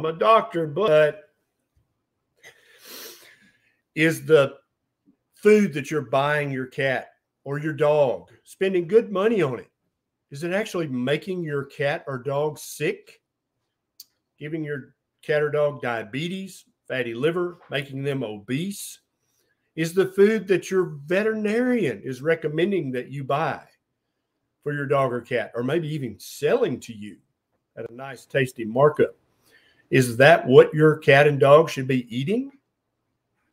I'm a doctor, but is the food that you're buying your cat or your dog spending good money on it? Is it actually making your cat or dog sick? Giving your cat or dog diabetes, fatty liver, making them obese? Is the food that your veterinarian is recommending that you buy for your dog or cat, or maybe even selling to you at a nice, tasty markup? Is that what your cat and dog should be eating?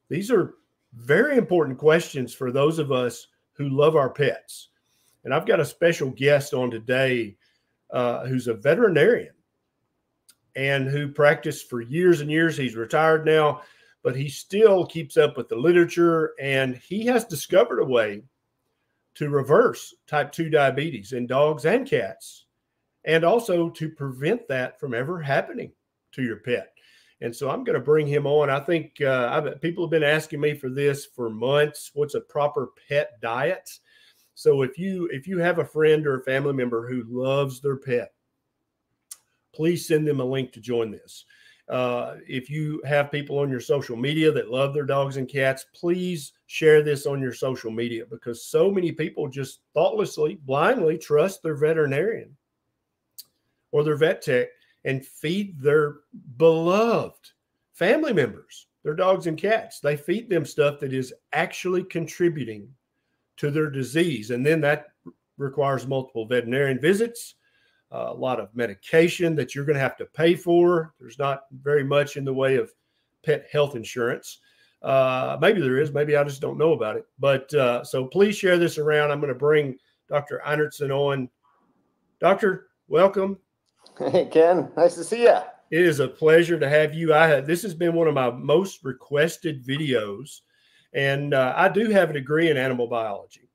These are very important questions for those of us who love our pets. And I've got a special guest on today uh, who's a veterinarian and who practiced for years and years. He's retired now, but he still keeps up with the literature and he has discovered a way to reverse type 2 diabetes in dogs and cats and also to prevent that from ever happening to your pet. And so I'm going to bring him on. I think uh, people have been asking me for this for months. What's a proper pet diet? So if you if you have a friend or a family member who loves their pet, please send them a link to join this. Uh, if you have people on your social media that love their dogs and cats, please share this on your social media because so many people just thoughtlessly, blindly trust their veterinarian or their vet tech and feed their beloved family members, their dogs and cats. They feed them stuff that is actually contributing to their disease. And then that requires multiple veterinarian visits, a lot of medication that you're going to have to pay for. There's not very much in the way of pet health insurance. Uh, maybe there is, maybe I just don't know about it. But uh, so please share this around. I'm going to bring Dr. Einertson on. Doctor, welcome. Hey, Ken. Nice to see you. It is a pleasure to have you. I have, this has been one of my most requested videos, and uh, I do have a degree in animal biology.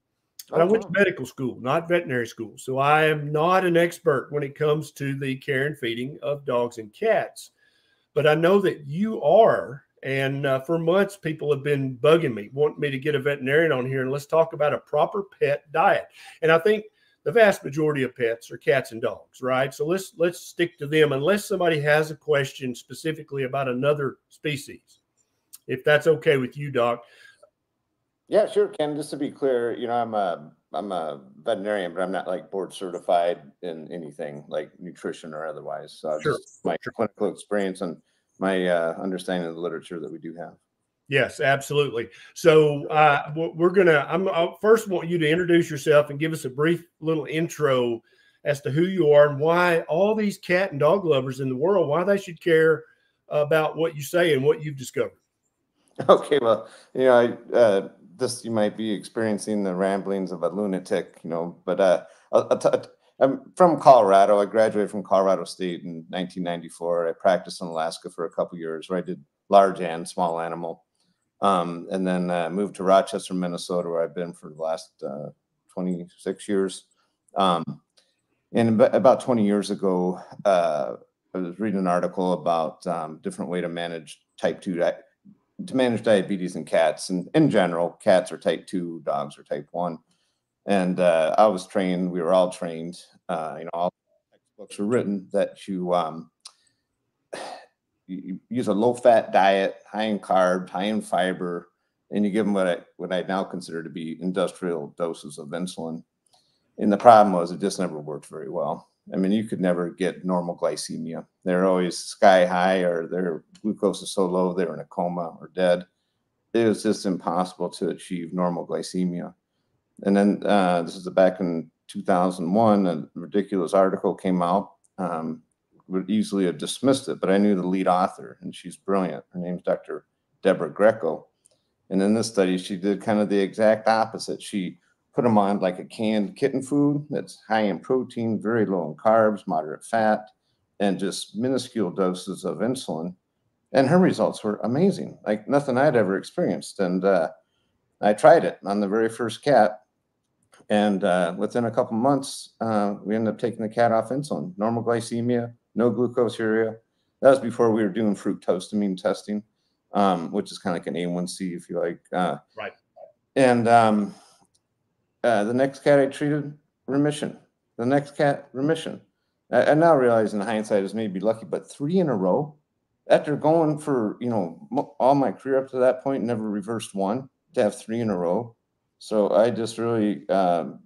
But I went to medical school, not veterinary school, so I am not an expert when it comes to the care and feeding of dogs and cats. But I know that you are, and uh, for months people have been bugging me, wanting me to get a veterinarian on here and let's talk about a proper pet diet. And I think the vast majority of pets are cats and dogs, right? So let's let's stick to them unless somebody has a question specifically about another species. If that's okay with you, Doc. Yeah, sure, Ken. Just to be clear, you know, I'm a I'm a veterinarian, but I'm not like board certified in anything like nutrition or otherwise. So sure. just my sure. clinical experience and my uh, understanding of the literature that we do have. Yes, absolutely. So uh, we're gonna. I'm I first want you to introduce yourself and give us a brief little intro as to who you are and why all these cat and dog lovers in the world why they should care about what you say and what you've discovered. Okay, well, you know, I, uh, this you might be experiencing the ramblings of a lunatic, you know, but uh, i am from Colorado. I graduated from Colorado State in 1994. I practiced in Alaska for a couple years, where I did large and small animal um, and then uh, moved to Rochester, Minnesota, where I've been for the last uh, 26 years. Um, and about 20 years ago, uh, I was reading an article about um, different way to manage type 2 di- to manage diabetes in cats. And in general, cats are type 2, dogs are type 1. And uh, I was trained, we were all trained, uh, you know, all textbooks were written that you um, you use a low fat diet, high in carbs, high in fiber, and you give them what I what I now consider to be industrial doses of insulin. And the problem was it just never worked very well. I mean, you could never get normal glycemia. They're always sky high, or their glucose is so low they're in a coma or dead. It was just impossible to achieve normal glycemia. And then uh, this is back in 2001, a ridiculous article came out um, would easily have dismissed it, but I knew the lead author, and she's brilliant. Her name's Dr. Deborah Greco. And in this study, she did kind of the exact opposite. She put them on like a canned kitten food that's high in protein, very low in carbs, moderate fat, and just minuscule doses of insulin. And her results were amazing, like nothing I'd ever experienced. And uh, I tried it on the very first cat. And uh, within a couple months, uh, we ended up taking the cat off insulin, normal glycemia, no glucosuria. That was before we were doing fructosamine testing, um, which is kind of like an A1C, if you like. Uh, right. And um, uh, the next cat I treated, remission. The next cat, remission. I, I now realize in hindsight is maybe lucky, but three in a row after going for you know all my career up to that point, never reversed one to have three in a row. So I just really um,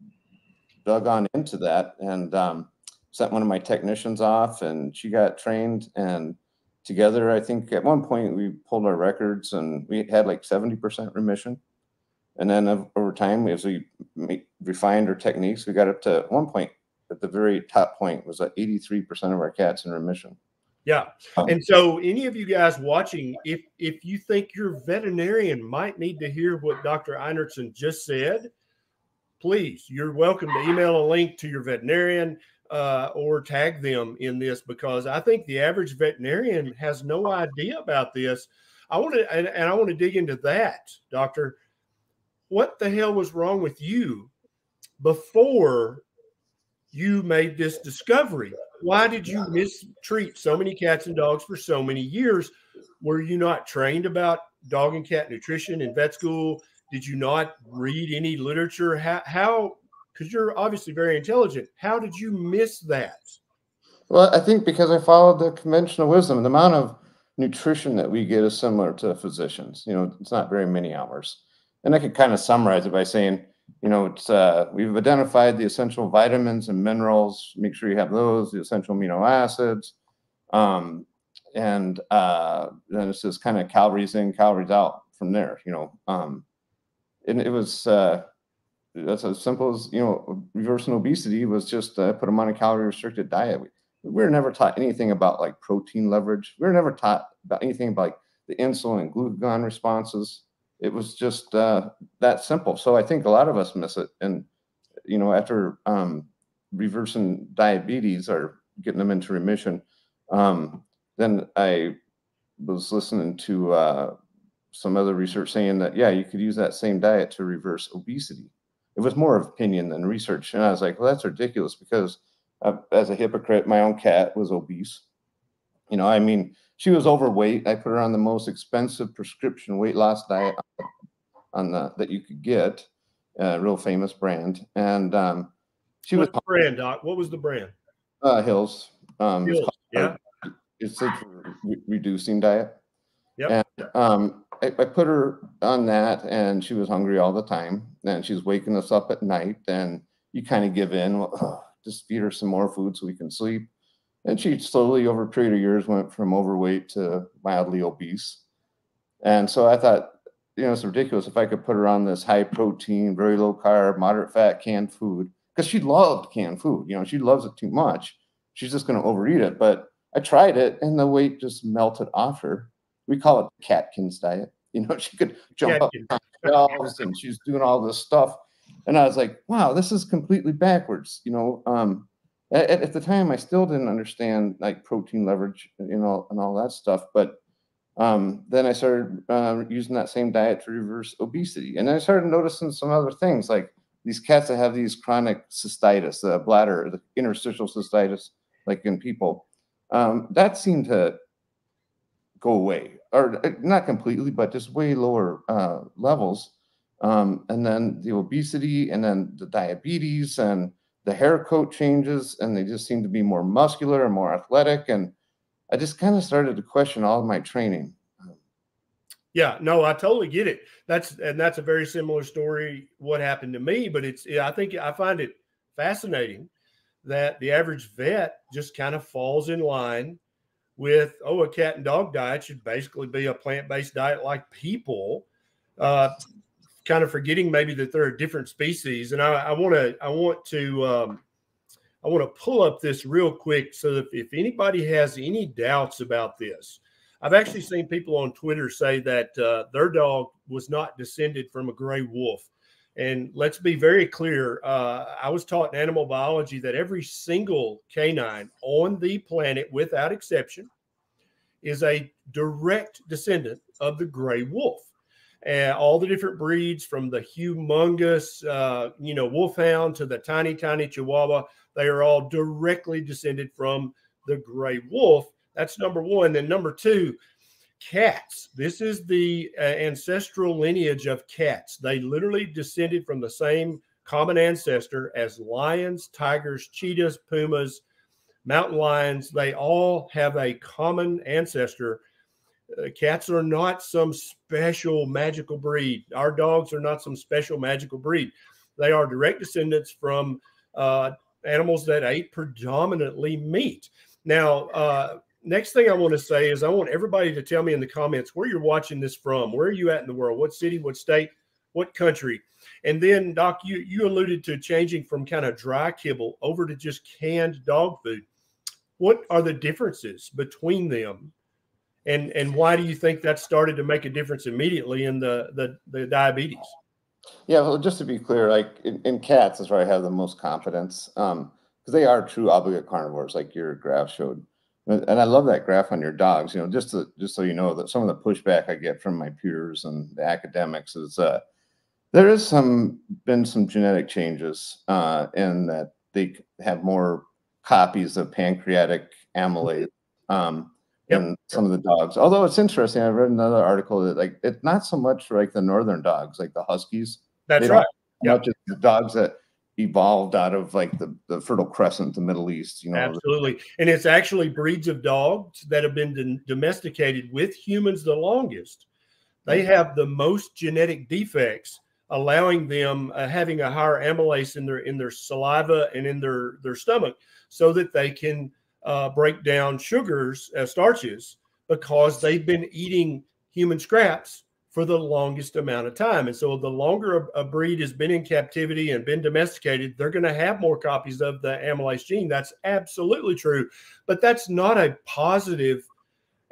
dug on into that and um, sent one of my technicians off, and she got trained. And together, I think at one point we pulled our records, and we had like seventy percent remission. And then over time, as we refined our techniques, we got up to one point at the very top point was at 83% of our cats in remission. Yeah. Um, and so any of you guys watching, if if you think your veterinarian might need to hear what Dr. Einertson just said, please, you're welcome to email a link to your veterinarian uh, or tag them in this because I think the average veterinarian has no idea about this. I want to and, and I want to dig into that, doctor. What the hell was wrong with you before you made this discovery? Why did you mistreat so many cats and dogs for so many years? Were you not trained about dog and cat nutrition in vet school? Did you not read any literature? How, how because you're obviously very intelligent, how did you miss that? Well, I think because I followed the conventional wisdom. The amount of nutrition that we get is similar to physicians. You know, it's not very many hours. And I could kind of summarize it by saying, you know, it's uh, we've identified the essential vitamins and minerals. Make sure you have those, the essential amino acids, um, and uh, then it's just kind of calories in, calories out from there. You know, um, and it was uh, that's as simple as you know, reversing obesity was just uh, put them on a calorie restricted diet. We, we were never taught anything about like protein leverage. We were never taught about anything about like the insulin and glucagon responses it was just uh, that simple. So I think a lot of us miss it. And you know, after um, reversing diabetes or getting them into remission, um, then I was listening to uh, some other research saying that yeah, you could use that same diet to reverse obesity. It was more of opinion than research, and I was like, well, that's ridiculous because uh, as a hypocrite, my own cat was obese. You know, I mean, she was overweight. I put her on the most expensive prescription weight loss diet on the that you could get, a real famous brand. And um, she was brand, Doc. What was the brand? Uh, Hills. Um, Hills. yeah. It's a re- reducing diet. Yeah. And um, I, I, put her on that, and she was hungry all the time. And she's waking us up at night, and you kind of give in. Just feed her some more food so we can sleep. And she slowly, over a period of years, went from overweight to mildly obese. And so I thought, you know, it's ridiculous if I could put her on this high protein, very low carb, moderate fat canned food because she loved canned food. You know, she loves it too much. She's just going to overeat it. But I tried it and the weight just melted off her. We call it the Catkins diet. You know, she could jump Catkins. up shelves and she's doing all this stuff. And I was like, wow, this is completely backwards. You know, um, at, at, the time I still didn't understand like protein leverage, you know, and all that stuff. But um, then I started uh, using that same diet to reverse obesity, and I started noticing some other things like these cats that have these chronic cystitis, the bladder, the interstitial cystitis, like in people. Um, that seemed to go away, or uh, not completely, but just way lower uh, levels. Um, and then the obesity, and then the diabetes, and the hair coat changes and they just seem to be more muscular and more athletic. And I just kind of started to question all of my training. Yeah, no, I totally get it. That's and that's a very similar story what happened to me, but it's I think I find it fascinating that the average vet just kind of falls in line with oh a cat and dog diet should basically be a plant-based diet like people uh, kind of forgetting maybe that they're a different species. And I want to I want to um, I want to pull up this real quick so that if anybody has any doubts about this, I've actually seen people on Twitter say that uh, their dog was not descended from a gray wolf. And let's be very clear. Uh, I was taught in animal biology that every single canine on the planet, without exception, is a direct descendant of the gray wolf and all the different breeds from the humongous, uh, you know, wolfhound to the tiny, tiny chihuahua. They are all directly descended from the gray wolf. That's number one. Then number two, cats. This is the uh, ancestral lineage of cats. They literally descended from the same common ancestor as lions, tigers, cheetahs, pumas, mountain lions. They all have a common ancestor Uh, cats are not some special magical breed. Our dogs are not some special magical breed. They are direct descendants from uh, animals that ate predominantly meat. Now, uh, next thing I want to say is I want everybody to tell me in the comments where you're watching this from. Where are you at in the world? What city? What state? What country? And then, Doc, you you alluded to changing from kind of dry kibble over to just canned dog food. What are the differences between them? And and why do you think that started to make a difference immediately in the the, the diabetes? Yeah, well, just to be clear, like in, in cats is where I have the most confidence um, because they are true obligate carnivores, like your graph showed. And I love that graph on your dogs. You know, just to, just so you know that some of the pushback I get from my peers and the academics is uh, there is some been some genetic changes uh, in that they have more copies of pancreatic amylase um, yep. in some of the dogs. Although it's interesting, I read another article that like it's not so much like the northern dogs, like the huskies. That's right. Yep. Not just the dogs that evolved out of like the, the Fertile Crescent, the Middle East, you know. Absolutely. And it's actually breeds of dogs that have been domesticated with humans the longest. They mm-hmm. have the most genetic defects, allowing them uh, having a higher amylase in their in their saliva and in their their stomach, so that they can uh, break down sugars, uh, starches, because they've been eating human scraps for the longest amount of time. And so the longer a, a breed has been in captivity and been domesticated, they're going to have more copies of the amylase gene. That's absolutely true. But that's not a positive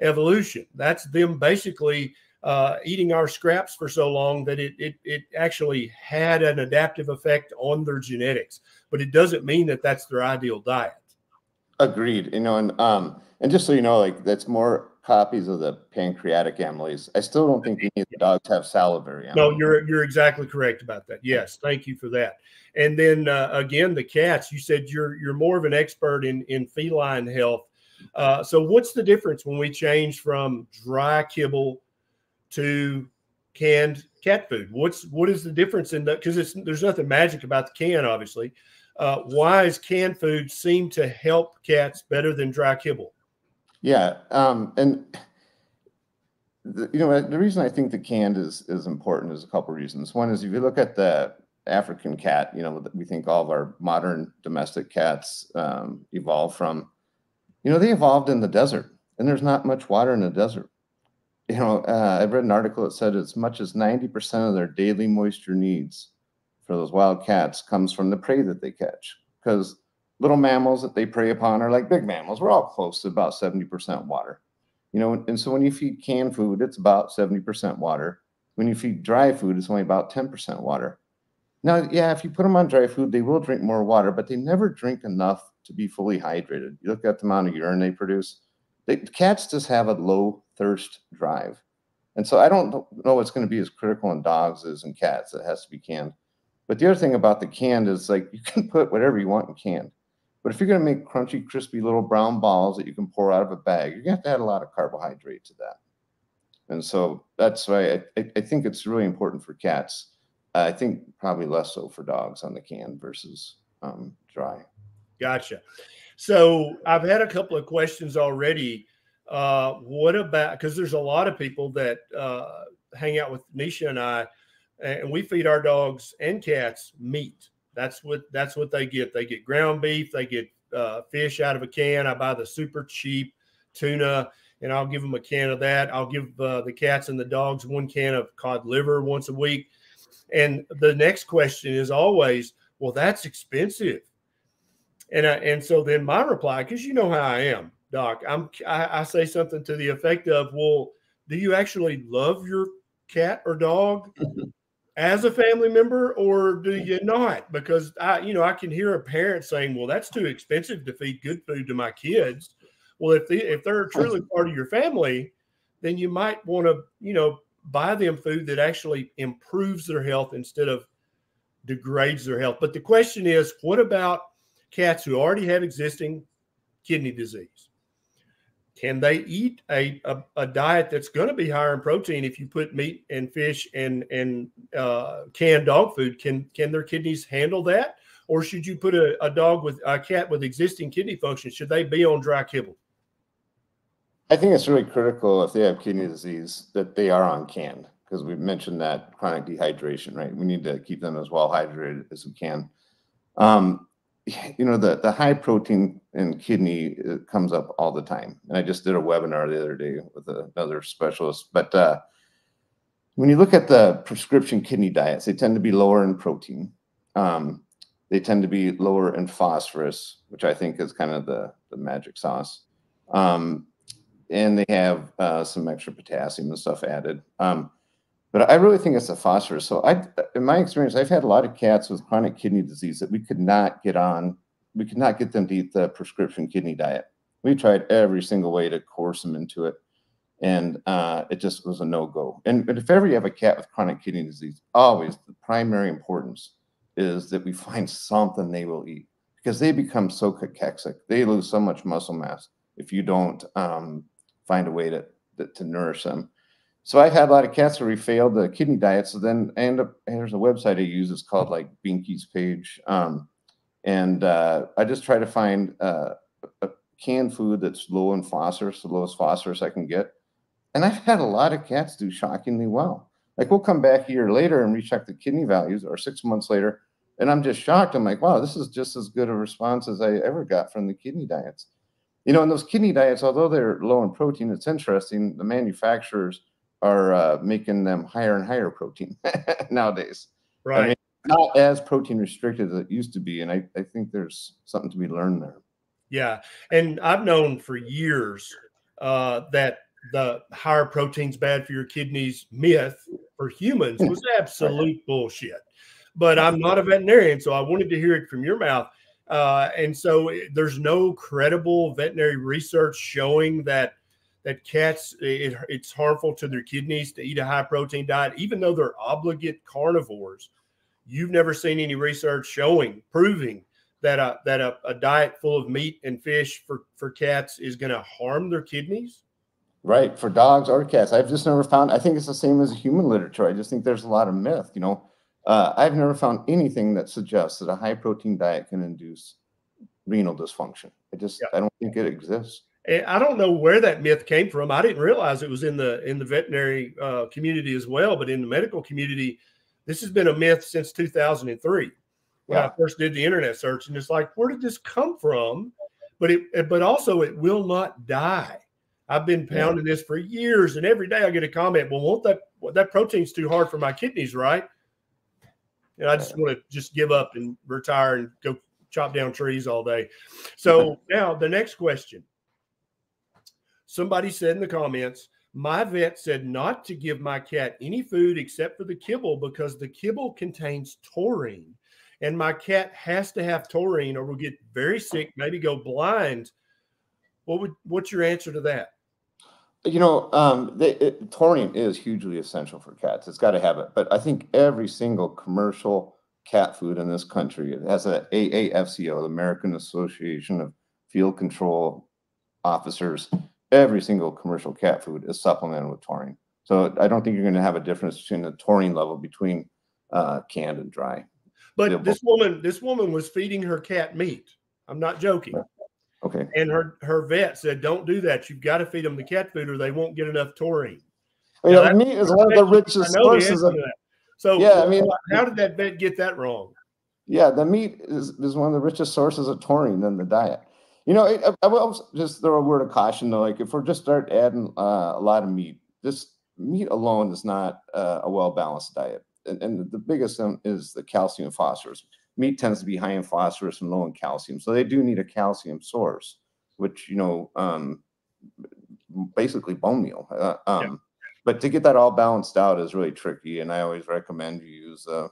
evolution. That's them basically uh, eating our scraps for so long that it, it it actually had an adaptive effect on their genetics. But it doesn't mean that that's their ideal diet. Agreed. You know, and um, and just so you know, like that's more copies of the pancreatic amylase. I still don't think any of the dogs have salivary amylase. No, you're you're exactly correct about that. Yes, thank you for that. And then uh, again, the cats. You said you're you're more of an expert in in feline health. Uh, so what's the difference when we change from dry kibble to canned cat food? What's what is the difference in that? Because it's there's nothing magic about the can, obviously. Uh, why is canned food seem to help cats better than dry kibble? Yeah, um, and the, you know the reason I think the canned is is important is a couple of reasons. One is if you look at the African cat, you know we think all of our modern domestic cats um, evolved from, you know, they evolved in the desert, and there's not much water in the desert. You know, uh, I've read an article that said as much as ninety percent of their daily moisture needs for those wild cats comes from the prey that they catch because little mammals that they prey upon are like big mammals. We're all close to about 70% water. You know, and so when you feed canned food, it's about 70% water. When you feed dry food, it's only about 10% water. Now, yeah, if you put them on dry food, they will drink more water, but they never drink enough to be fully hydrated. You look at the amount of urine they produce. They, cats just have a low thirst drive. And so I don't know what's going to be as critical in dogs as in cats. It has to be canned. But the other thing about the canned is like you can put whatever you want in canned. But if you're going to make crunchy, crispy little brown balls that you can pour out of a bag, you're going to have to add a lot of carbohydrate to that. And so that's why I, I think it's really important for cats. I think probably less so for dogs on the can versus um, dry. Gotcha. So I've had a couple of questions already. Uh, what about because there's a lot of people that uh, hang out with Neisha and I, and we feed our dogs and cats meat. That's what that's what they get. They get ground beef. They get uh, fish out of a can. I buy the super cheap tuna, and I'll give them a can of that. I'll give uh, the cats and the dogs one can of cod liver once a week. And the next question is always, well, that's expensive. And I, and so then my reply, because you know how I am, Doc, I'm I, I say something to the effect of, well, do you actually love your cat or dog? as a family member or do you not? Because i you know i can hear a parent saying well that's too expensive to feed good food to my kids. Well if they if they're truly part of your family then you might want to you know buy them food that actually improves their health instead of degrades their health. But the question is what about cats who already have existing kidney disease can they eat a, a, a diet that's going to be higher in protein if you put meat and fish and and uh, canned dog food? Can can their kidneys handle that, or should you put a, a dog with a cat with existing kidney function? Should they be on dry kibble? I think it's really critical if they have kidney disease that they are on canned because we've mentioned that chronic dehydration, right? We need to keep them as well hydrated as we can. Um, you know, the, the high protein in kidney comes up all the time. And I just did a webinar the other day with another specialist. But uh, when you look at the prescription kidney diets, they tend to be lower in protein. Um, they tend to be lower in phosphorus, which I think is kind of the, the magic sauce. Um, and they have uh, some extra potassium and stuff added. Um, but I really think it's the phosphorus. So I, in my experience, I've had a lot of cats with chronic kidney disease that we could not get on. We could not get them to eat the prescription kidney diet. We tried every single way to coerce them into it, and uh, it just was a no-go. And but if ever you have a cat with chronic kidney disease, always the primary importance is that we find something they will eat because they become so cachexic. They lose so much muscle mass if you don't um, find a way to, to, to nourish them. So I've had a lot of cats where we failed the kidney diet. So then I end up there's a website I use. It's called like Binky's page, um, and uh, I just try to find uh, a canned food that's low in phosphorus, the lowest phosphorus I can get. And I've had a lot of cats do shockingly well. Like we'll come back a year later and recheck the kidney values, or six months later, and I'm just shocked. I'm like, wow, this is just as good a response as I ever got from the kidney diets. You know, and those kidney diets, although they're low in protein, it's interesting. The manufacturers are uh, making them higher and higher protein nowadays. Right. I mean, not as protein restricted as it used to be. And I, I think there's something to be learned there. Yeah. And I've known for years uh, that the higher protein's bad for your kidneys myth for humans was absolute bullshit. But I'm not a veterinarian, so I wanted to hear it from your mouth. Uh, and so eh, there's no credible veterinary research showing that that cats it, it's harmful to their kidneys to eat a high protein diet, even though they're obligate carnivores. You've never seen any research showing proving that a, that a, a diet full of meat and fish for for cats is going to harm their kidneys. Right for dogs or cats, I've just never found. I think it's the same as human literature. I just think there's a lot of myth. You know, uh, I've never found anything that suggests that a high protein diet can induce renal dysfunction. I just yeah. I don't think it exists. I don't know where that myth came from. I didn't realize it was in the in the veterinary uh, community as well, but in the medical community, this has been a myth since 2003 when yeah. I first did the internet search, and it's like, where did this come from? But it, but also, it will not die. I've been pounding yeah. this for years, and every day I get a comment. Well, won't that well, that protein's too hard for my kidneys, right? And I just want to just give up and retire and go chop down trees all day. So now the next question Somebody said in the comments, my vet said not to give my cat any food except for the kibble because the kibble contains taurine. And my cat has to have taurine or will get very sick, maybe go blind. What would what's your answer to that? You know, um, it, taurine is hugely essential for cats. It's got to have it. But I think every single commercial cat food in this country it has a AAFCO, the American Association of Field Control Officers every single commercial cat food is supplemented with taurine. So I don't think you're going to have a difference between the taurine level between uh, canned and dry. But this woman, this woman was feeding her cat meat. I'm not joking. Okay. And her her vet said, "Don't do that. You've got to feed them the cat food, or they won't get enough taurine." Yeah, meat is one of the richest sources of. So yeah, I mean, how did that vet get that wrong? Yeah, the meat is, is one of the richest sources of taurine in the diet. You know, I, I will just throw a word of caution though. Like if we're just start adding uh, a lot of meat, this meat alone is not uh, a well balanced diet. And, and, the biggest thing is the calcium and phosphorus. Meat tends to be high in phosphorus and low in calcium, so they do need a calcium source, which you know, um, basically bone meal. Uh, um, yeah. But to get that all balanced out is really tricky, and I always recommend you use, uh,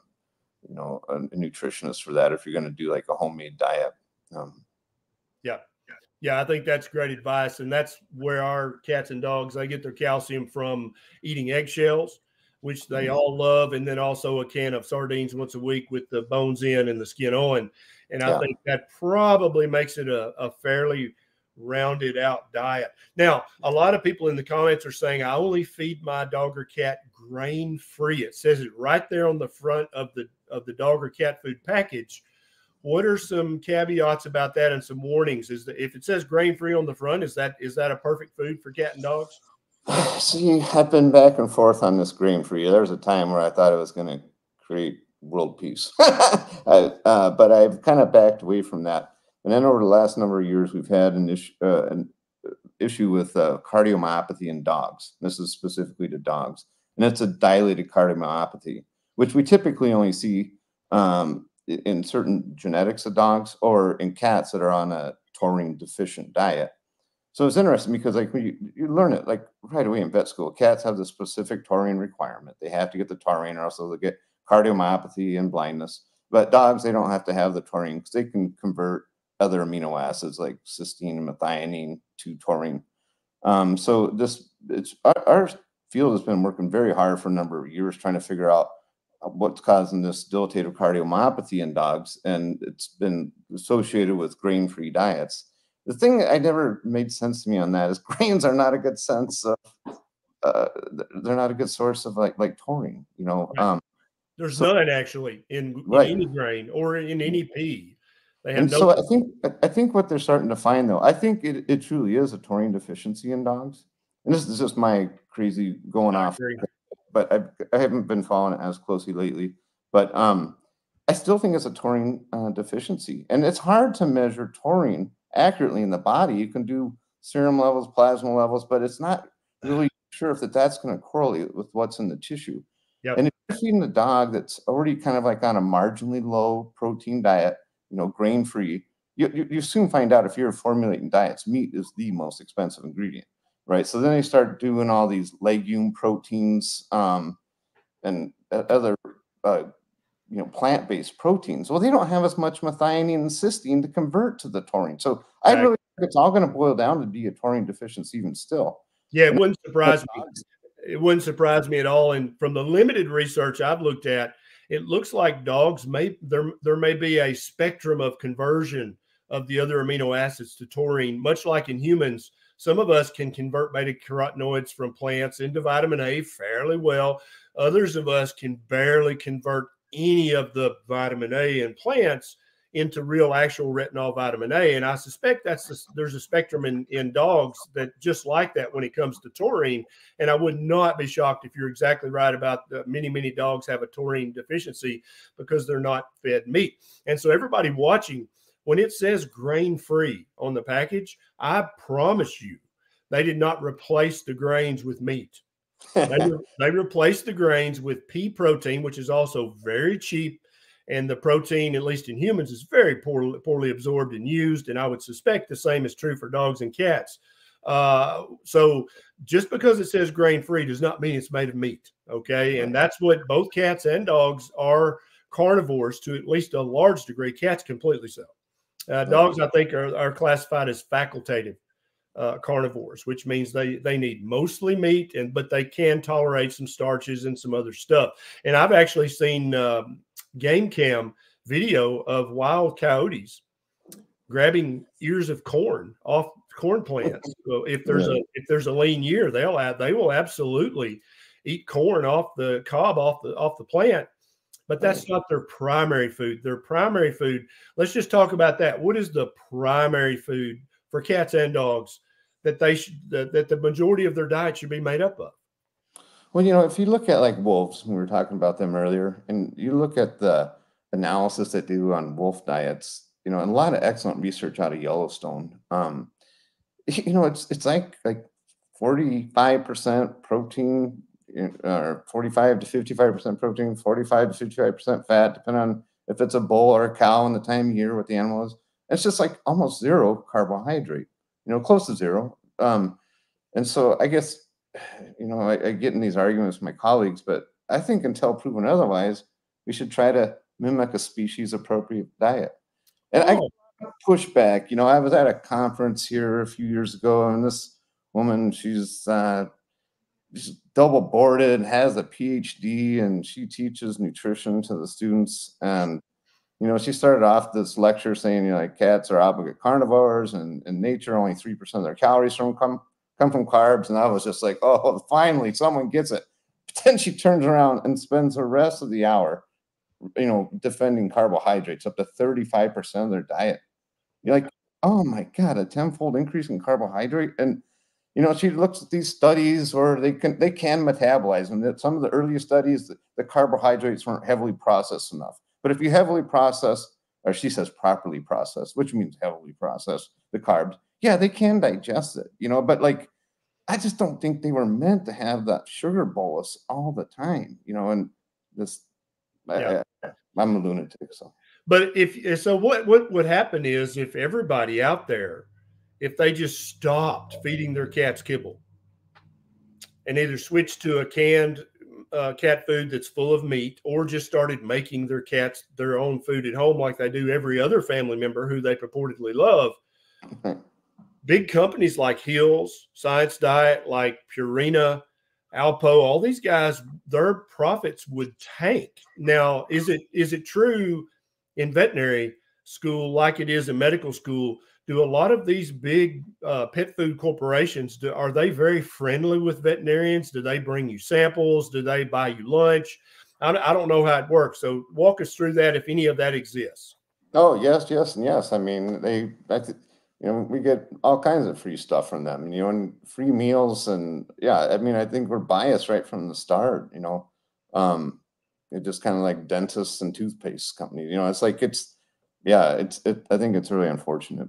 you know, a, a nutritionist for that if you're going to do like a homemade diet. Um, yeah. Yeah, I think that's great advice. And that's where our cats and dogs, they get their calcium from eating eggshells, which they mm-hmm. all love. And then also a can of sardines once a week with the bones in and the skin on. And yeah. I think that probably makes it a, a fairly rounded out diet. Now, a lot of people in the comments are saying, I only feed my dog or cat grain free. It says it right there on the front of the of the dog or cat food package what are some caveats about that and some warnings? Is that if it says grain free on the front, is that is that a perfect food for cat and dogs? See, I've been back and forth on this grain free. There was a time where I thought it was going to create world peace, I, uh, but I've kind of backed away from that. And then over the last number of years, we've had an issue, uh, an issue with uh, cardiomyopathy in dogs. This is specifically to dogs, and it's a dilated cardiomyopathy, which we typically only see um, in certain genetics of dogs or in cats that are on a taurine deficient diet. So it's interesting because like you, you learn it like right away in vet school. Cats have the specific taurine requirement. They have to get the taurine or else they'll get cardiomyopathy and blindness. But dogs, they don't have to have the taurine because they can convert other amino acids like cysteine and methionine to taurine. Um, so this it's our, our, field has been working very hard for a number of years trying to figure out what's causing this dilatative cardiomyopathy in dogs, and it's been associated with grain-free diets. The thing that I never made sense to me on that is grains are not a good sense of uh, they're not a good source of like like taurine. You know, right. um, there's so, none actually in, in right. any grain or in any pea. They have and no so I think I think what they're starting to find though, I think it, it truly is a taurine deficiency in dogs. And this is just my crazy going off. But I've, I haven't been following it as closely lately. But um, I still think it's a taurine uh, deficiency, and it's hard to measure taurine accurately in the body. You can do serum levels, plasma levels, but it's not really sure if that that's going to correlate with what's in the tissue. Yep. And if you're feeding a dog that's already kind of like on a marginally low protein diet, you know, grain free, you, you, you soon find out if you're formulating diets, meat is the most expensive ingredient, right? So then they start doing all these legume proteins um, and other, uh, you know, plant-based proteins. Well, they don't have as much methionine and cysteine to convert to the taurine. So right. I really think it's all going to boil down to be a taurine deficiency even still. Yeah, it wouldn't surprise me. It wouldn't surprise me at all. And from the limited research I've looked at, it looks like dogs may there there may be a spectrum of conversion of the other amino acids to taurine, much like in humans. Some of us can convert beta carotenoids from plants into vitamin A fairly well. Others of us can barely convert any of the vitamin A in plants into real actual retinol vitamin A. And I suspect that's the, there's a spectrum in, in dogs that just like that when it comes to taurine. And I would not be shocked if you're exactly right about the, many, many dogs have a taurine deficiency because they're not fed meat. And so everybody watching, when it says grain free on the package, I promise you they did not replace the grains with meat. they, they replaced the grains with pea protein, which is also very cheap and the protein, at least in humans, is very poorly, poorly absorbed and used. And I would suspect the same is true for dogs and cats. Uh, so just because it says grain free does not mean it's made of meat. Okay. And that's what both cats and dogs are carnivores to at least a large degree. Cats completely so. Uh, dogs, I think, are, are classified as facultative uh, carnivores, which means they they need mostly meat and but they can tolerate some starches and some other stuff. And I've actually seen um, game cam video of wild coyotes grabbing ears of corn off corn plants. So if there's a if there's a lean year, they'll add they will absolutely eat corn off the cob off the off the plant. But that's not their primary food. Their primary food. Let's just talk about that. What is the primary food for cats and dogs that they should that, that the majority of their diet should be made up of? Well, you know, if you look at like wolves, we were talking about them earlier, and you look at the analysis that they do on wolf diets, you know, and a lot of excellent research out of Yellowstone. Um, you know, it's it's like like 45% protein or 45 to 55% protein, 45 to 55% fat, depending on if it's a bull or a cow and the time of year, what the animal is. It's just like almost zero carbohydrate, you know, close to zero. Um, and so I guess you know, I, I, get in these arguments with my colleagues, but I think until proven otherwise, we should try to mimic a species appropriate diet. And oh. I push back. You know, I was at a conference here a few years ago, and this woman, she's uh, she's double boarded, has a PhD, and she teaches nutrition to the students. And you know, she started off this lecture saying, you know, like cats are obligate carnivores, and in nature, only three percent of their calories from come come from carbs. And I was just like, oh, finally someone gets it. But then she turns around and spends the rest of the hour you know, defending carbohydrates up to 35% of their diet. You're like, oh my God, a tenfold increase in carbohydrate. And, you know, she looks at these studies or they can, they can metabolize them. That some of the earlier studies, the, the carbohydrates weren't heavily processed enough. But if you heavily process, or she says properly processed, which means heavily processed, the carbs, yeah, they can digest it, you know, but like, I just don't think they were meant to have that sugar bolus all the time, you know, and this, yeah. I, I'm a lunatic, so. But if so, what what would happen is if everybody out there, if they just stopped feeding their cats kibble, and either switched to a canned uh, cat food that's full of meat, or just started making their cats their own food at home like they do every other family member who they purportedly love. Big companies like Hills, Science Diet, like Purina, Alpo, all these guys, their profits would tank. Now, is it is it true in veterinary school like it is in medical school? Do a lot of these big uh, pet food corporations do, are they very friendly with veterinarians? Do they bring you samples? Do they buy you lunch? I, I don't know how it works. So walk us through that if any of that exists. Oh yes, yes, and yes. I mean, they. You know, we get all kinds of free stuff from them, you know, and free meals. And yeah, I mean, I think we're biased right from the start, you know. Um, it just kind of like dentists and toothpaste companies, you know, it's like, it's, yeah, it's, it, I think it's really unfortunate.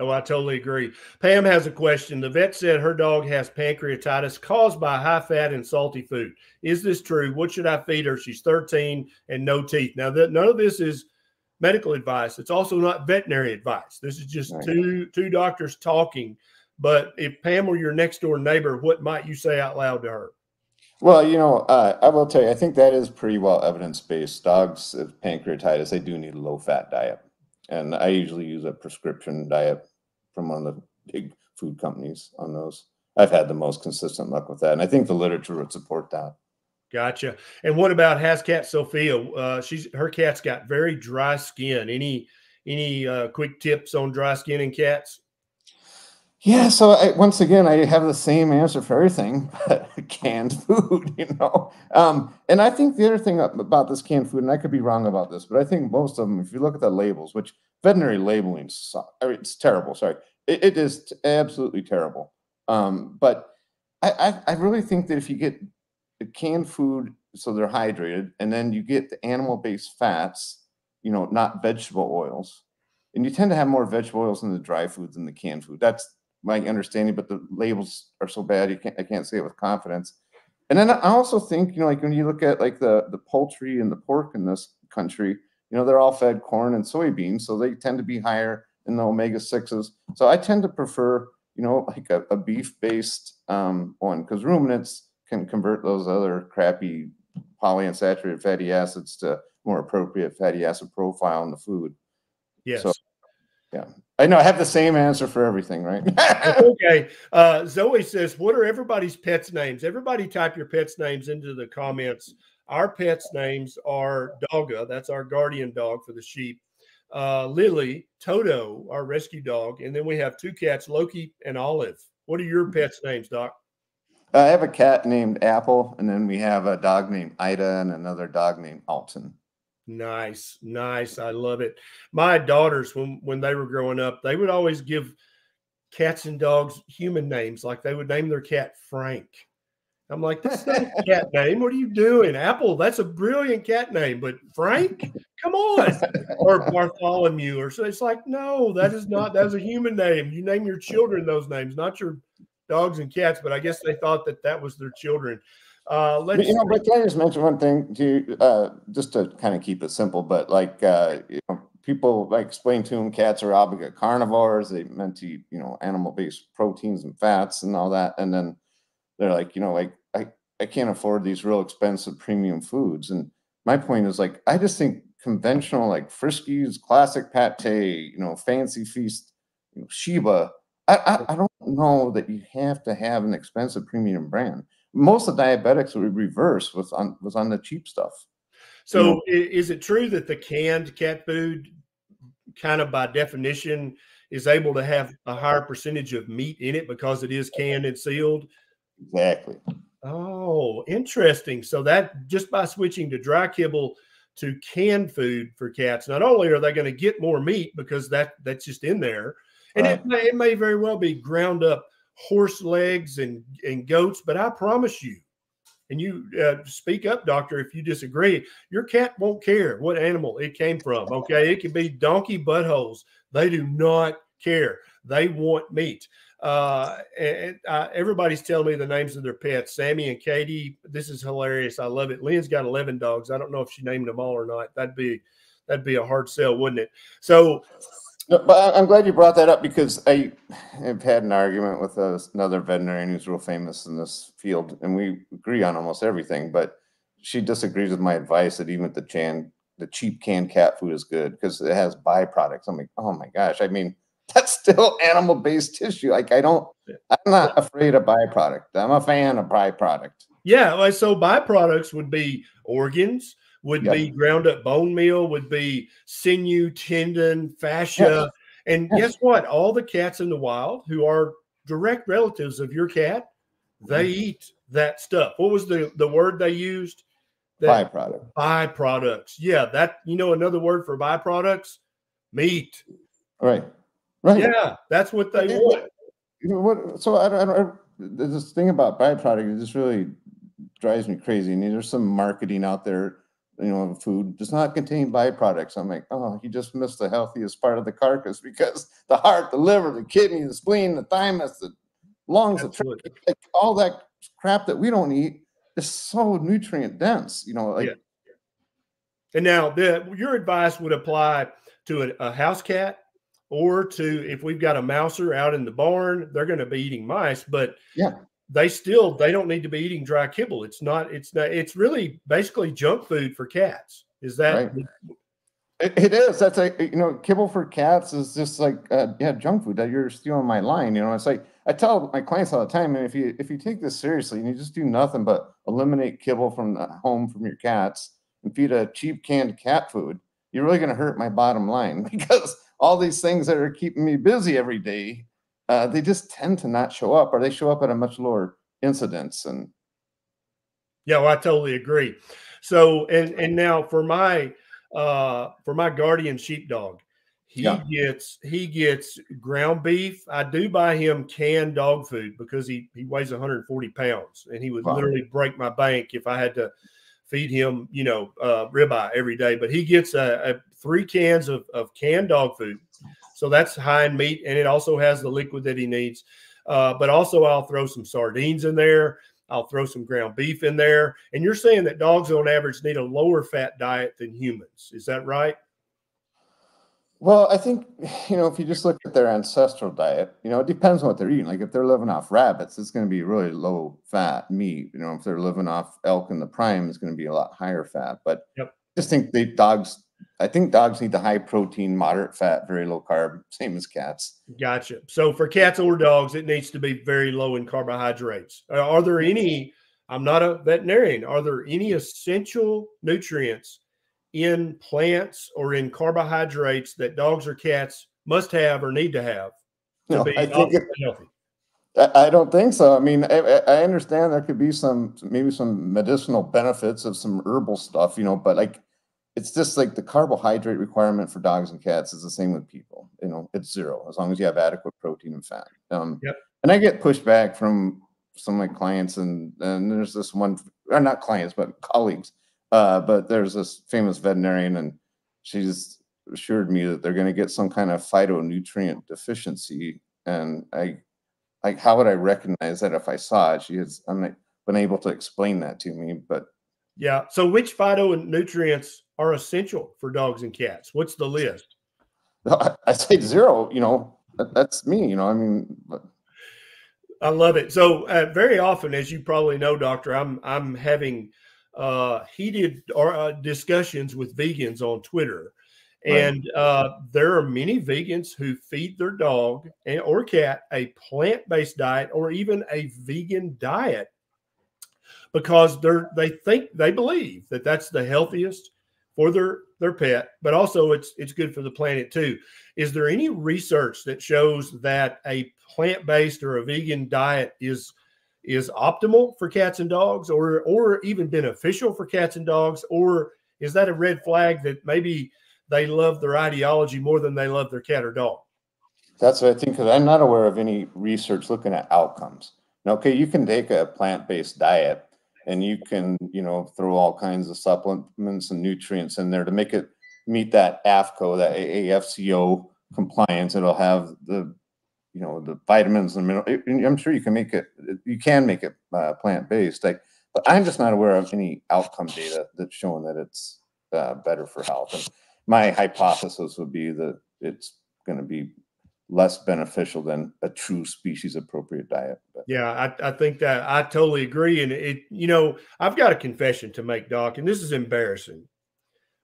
Oh, I totally agree. Pam has a question. The vet said her dog has pancreatitis caused by high fat and salty food. Is this true? What should I feed her? She's 13 and no teeth. Now, that none of this is medical advice. It's also not veterinary advice. This is just right. two two doctors talking. But if Pam were your next door neighbor, what might you say out loud to her? Well, you know, uh, I will tell you, I think that is pretty well evidence based. Dogs with pancreatitis, they do need a low fat diet. And I usually use a prescription diet from one of the big food companies on those. I've had the most consistent luck with that. And I think the literature would support that. Gotcha. And what about has cat Sophia? Uh, she's her cat's got very dry skin. Any any uh, quick tips on dry skin in cats? Yeah. So I, once again, I have the same answer for everything, canned food. You know, um, and I think the other thing about this canned food, and I could be wrong about this, but I think most of them, if you look at the labels, which veterinary labeling, it's terrible. Sorry, it, it is absolutely terrible. Um, but I, I, I really think that if you get canned food so they're hydrated and then you get the animal based fats you know not vegetable oils and you tend to have more vegetable oils in the dry foods than the canned food that's my understanding but the labels are so bad you can't i can't say it with confidence and then i also think you know like when you look at like the the poultry and the pork in this country you know they're all fed corn and soybeans so they tend to be higher in the omega 6s so i tend to prefer you know like a, a beef based um, one because ruminants can convert those other crappy polyunsaturated fatty acids to more appropriate fatty acid profile in the food. Yes. So, yeah. I know I have the same answer for everything, right? okay. Uh, Zoe says, What are everybody's pets' names? Everybody type your pets' names into the comments. Our pets' names are Dogga, that's our guardian dog for the sheep, uh, Lily, Toto, our rescue dog, and then we have two cats, Loki and Olive. What are your pets' names, Doc? I have a cat named Apple, and then we have a dog named Ida and another dog named Alton. Nice, nice. I love it. My daughters, when when they were growing up, they would always give cats and dogs human names. Like they would name their cat Frank. I'm like, that's not a cat name. What are you doing? Apple, that's a brilliant cat name, but Frank, come on. or Bartholomew, or so it's like, no, that is not that's a human name. You name your children those names, not your dogs and cats, but I guess they thought that that was their children. Uh, let's you know, but can I just mention one thing to uh, just to kind of keep it simple, but like uh, you know, people like explain to them cats are obligate carnivores. They meant to eat, you know, animal based proteins and fats and all that. And then they're like, you know, like I, I can't afford these real expensive premium foods. And my point is like, I just think conventional like Friskies, classic pate, you know, fancy feast, you know, Sheba, I, I, I, don't know that you have to have an expensive premium brand. Most of the diabetics would reverse was on was on the cheap stuff. So you know? is it true that the canned cat food kind of by definition is able to have a higher percentage of meat in it because it is canned and sealed? Exactly. Oh, interesting. So that just by switching to dry kibble to canned food for cats. Not only are they going to get more meat because that that's just in there, and right. it, may, it may very well be ground up horse legs and and goats, but I promise you, and you uh, speak up, doctor, if you disagree. Your cat won't care what animal it came from. Okay, it could be donkey buttholes. They do not care. They want meat. Uh, and uh, everybody's telling me the names of their pets. Sammy and Katie. This is hilarious. I love it. Lynn's got eleven dogs. I don't know if she named them all or not. That'd be that'd be a hard sell, wouldn't it? So. But I'm glad you brought that up because I have had an argument with another veterinarian who's real famous in this field, and we agree on almost everything. But she disagrees with my advice that even the canned, the cheap canned cat food is good because it has byproducts. I'm like, oh my gosh! I mean, that's still animal based tissue. Like I don't, I'm not afraid of byproduct. I'm a fan of byproduct. Yeah, well, so byproducts would be organs, would yep. be ground up bone meal, would be sinew, tendon, fascia. Yes. And yes. guess what? All the cats in the wild who are direct relatives of your cat, they mm-hmm. eat that stuff. What was the the word they used? That, byproduct. Byproducts. Yeah, that you know another word for byproducts, meat. Right. Right. Yeah, that's what they want. What, so I don't, I don't, this thing about byproduct, it just really drives me crazy. I And there's some marketing out there, you know, food does not contain byproducts. I'm like, oh, you just missed the healthiest part of the carcass because the heart, the liver, the kidney, the spleen, the thymus, the lungs, the like, all that crap that we don't eat is so nutrient dense. You know, like. Yeah. And now, the, your advice would apply to a, a house cat or to if we've got a mouser out in the barn, they're going to be eating mice, but yeah, they still they don't need to be eating dry kibble. It's not it's not it's really basically junk food for cats. Is that right. it, it is. That's like you know, kibble for cats is just like uh, yeah, junk food that you're stealing my line. You know, it's like I tell my clients all the time, and if you if you take this seriously and you just do nothing but eliminate kibble from the home from your cats and feed a cheap canned cat food, you're really going to hurt my bottom line because all these things that are keeping me busy every day, uh, they just tend to not show up, or they show up at a much lower incidence. And yeah, well, I totally agree. So, and and now for my uh for my guardian sheepdog, he yeah. gets he gets ground beef. I do buy him canned dog food because he he weighs 140 pounds, and he would wow. literally break my bank if I had to feed him, you know, uh, ribeye every day. But he gets a, a three cans of, of canned dog food. So that's high in meat, and it also has the liquid that he needs. Uh, but also, I'll throw some sardines in there. I'll throw some ground beef in there. And you're saying that dogs on average need a lower fat diet than humans. Is that right? Well, I think, you know, if you just look at their ancestral diet, you know, it depends on what they're eating. Like if they're living off rabbits, it's going to be really low fat meat. You know, if they're living off elk in the prime, it's going to be a lot higher fat. But yep. I just think the dogs I think dogs need the high protein, moderate fat, very low carb, same as cats. Gotcha. So for cats or dogs, it needs to be very low in carbohydrates. Uh, are there any? I'm not a veterinarian. Are there any essential nutrients in plants or in carbohydrates that dogs or cats must have or need to have to no, be I think it, healthy? I don't think so. I mean, I, I understand there could be some maybe some medicinal benefits of some herbal stuff, you know, but like it's just like the carbohydrate requirement for dogs and cats is the same with people. You know, it's zero as long as you have adequate protein and fat. Um, yep. And I get pushback from some of my clients, and and there's this one, or not clients, but colleagues. Uh, but there's this famous veterinarian, and she's assured me that they're going to get some kind of phytonutrient deficiency. And I, like, how would I recognize that if I saw it? She has, I'm been able to explain that to me, but yeah. So, which phyto and nutrients are essential for dogs and cats? What's the list? I say zero. You know, that's me. You know, I mean, but... I love it. So, uh, very often, as you probably know, Doctor, I'm I'm having uh, heated or, uh, discussions with vegans on Twitter. And uh, there are many vegans who feed their dog and, or cat a plant based diet or even a vegan diet because they're they think they believe that that's the healthiest for their their pet, but also it's it's good for the planet too. Is there any research that shows that a plant-based or a vegan diet is is optimal for cats and dogs or or even beneficial for cats and dogs or is that a red flag that maybe they love their ideology more than they love their cat or dog? That's what I think, because I'm not aware of any research looking at outcomes. Okay, you can take a plant-based diet and you can, you know, throw all kinds of supplements and nutrients in there to make it meet that AFCO, that AAFCO compliance. It'll have the, you know, the vitamins and minerals. I'm sure you can make it, you can make it uh, plant-based. Like, but I'm just not aware of any outcome data that's showing that it's uh, better for health. And my hypothesis would be that it's going to be less beneficial than a true species appropriate diet. But. Yeah, I, I think that I totally agree. And it, you know, I've got a confession to make, Doc, and this is embarrassing,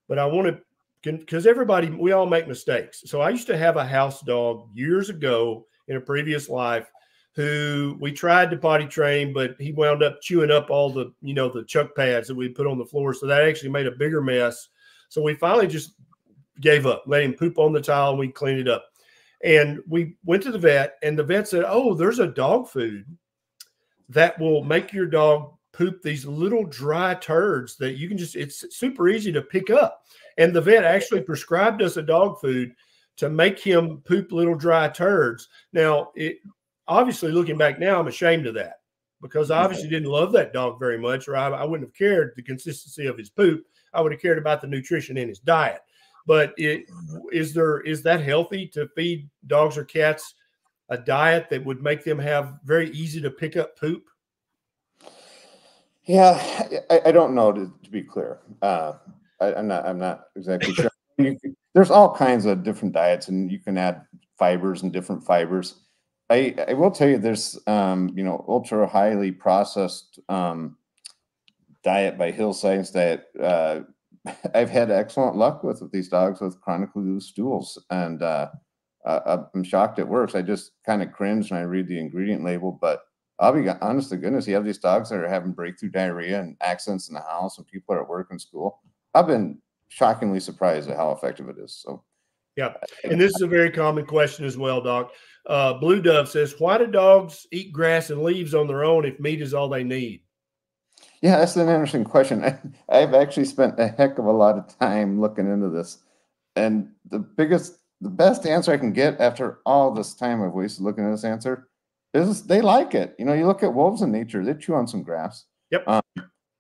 but I want to, because everybody, we all make mistakes. So I used to have a house dog years ago in a previous life who we tried to potty train, but he wound up chewing up all the, you know, the chuck pads that we put on the floor. So that actually made a bigger mess. So we finally just gave up, let him poop on the tile, and we cleaned it up. And we went to the vet, and the vet said, Oh, there's a dog food that will make your dog poop these little dry turds that you can just, it's super easy to pick up. And the vet actually prescribed us a dog food to make him poop little dry turds. Now, it obviously looking back now, I'm ashamed of that because I obviously didn't love that dog very much, or I, I wouldn't have cared the consistency of his poop. I would have cared about the nutrition in his diet. But it, is there is that healthy to feed dogs or cats a diet that would make them have very easy to pick up poop? Yeah, I, I don't know to, to be clear. Uh, I, am not I'm not exactly sure. There's all kinds of different diets, and you can add fibers and different fibers. I, I will tell you, there's um, you know ultra highly processed um, diet by Hill Science Diet uh, I've had excellent luck with, these dogs with chronically loose stools, and uh, uh, I'm shocked it works. I just kind of cringe when I read the ingredient label, but I'll be honest to goodness, you have these dogs that are having breakthrough diarrhea and accidents in the house, and people are at work and school. I've been shockingly surprised at how effective it is. So, yeah, and this is a very common question as well, Doc. Uh, Blue Dove says, "Why do dogs eat grass and leaves on their own if meat is all they need?" Yeah, that's an interesting question. I, have actually spent a heck of a lot of time looking into this. And the biggest, the best answer I can get after all this time I've wasted looking at this answer is they like it. You know, you look at wolves in nature, they chew on some grass. Yep. Um,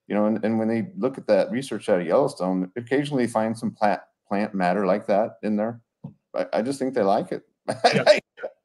you know, and, and when they look at that research out of Yellowstone, occasionally find some plant plant matter like that in there. I, I just think they like it. Yeah. I,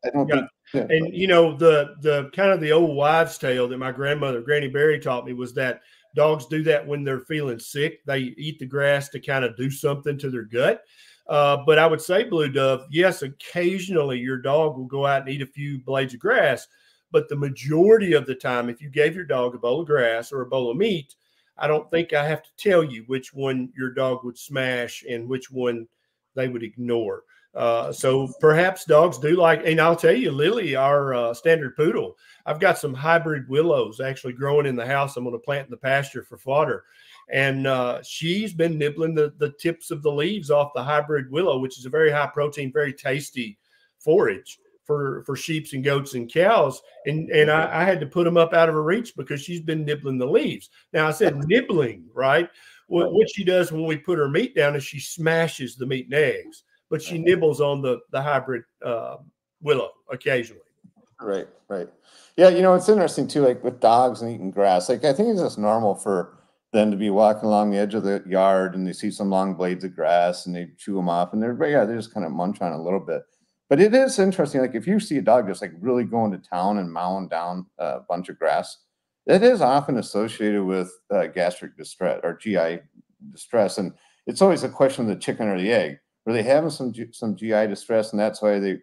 I don't yeah. think and you know the the kind of the old wives' tale that my grandmother Granny Berry taught me was that dogs do that when they're feeling sick. They eat the grass to kind of do something to their gut. Uh, but I would say, Blue Dove, yes, occasionally your dog will go out and eat a few blades of grass. But the majority of the time, if you gave your dog a bowl of grass or a bowl of meat, I don't think I have to tell you which one your dog would smash and which one they would ignore. Uh, so perhaps dogs do like, and I'll tell you, Lily, our uh, standard poodle, I've got some hybrid willows actually growing in the house. I'm going to plant in the pasture for fodder. And uh, she's been nibbling the, the tips of the leaves off the hybrid willow, which is a very high protein, very tasty forage for for sheep and goats and cows. And and I, I, had to put them up out of her reach because she's been nibbling the leaves. Now i said nibbling right? What, what she does when we put her meat down is she smashes the meat and eggs but she nibbles on the the hybrid uh, willow occasionally. Right, right. Yeah, you know it's interesting too. Like with dogs and eating grass, like I think it's just normal for them to be walking along the edge of the yard and they see some long blades of grass and they chew them off and they're yeah they just kind of munch on a little bit. But it is interesting. Like if you see a dog just like really going to town and mowing down a bunch of grass, it is often associated with uh, gastric distress or GI distress, and it's always a question of the chicken or the egg were they having some some GI distress, and that's why they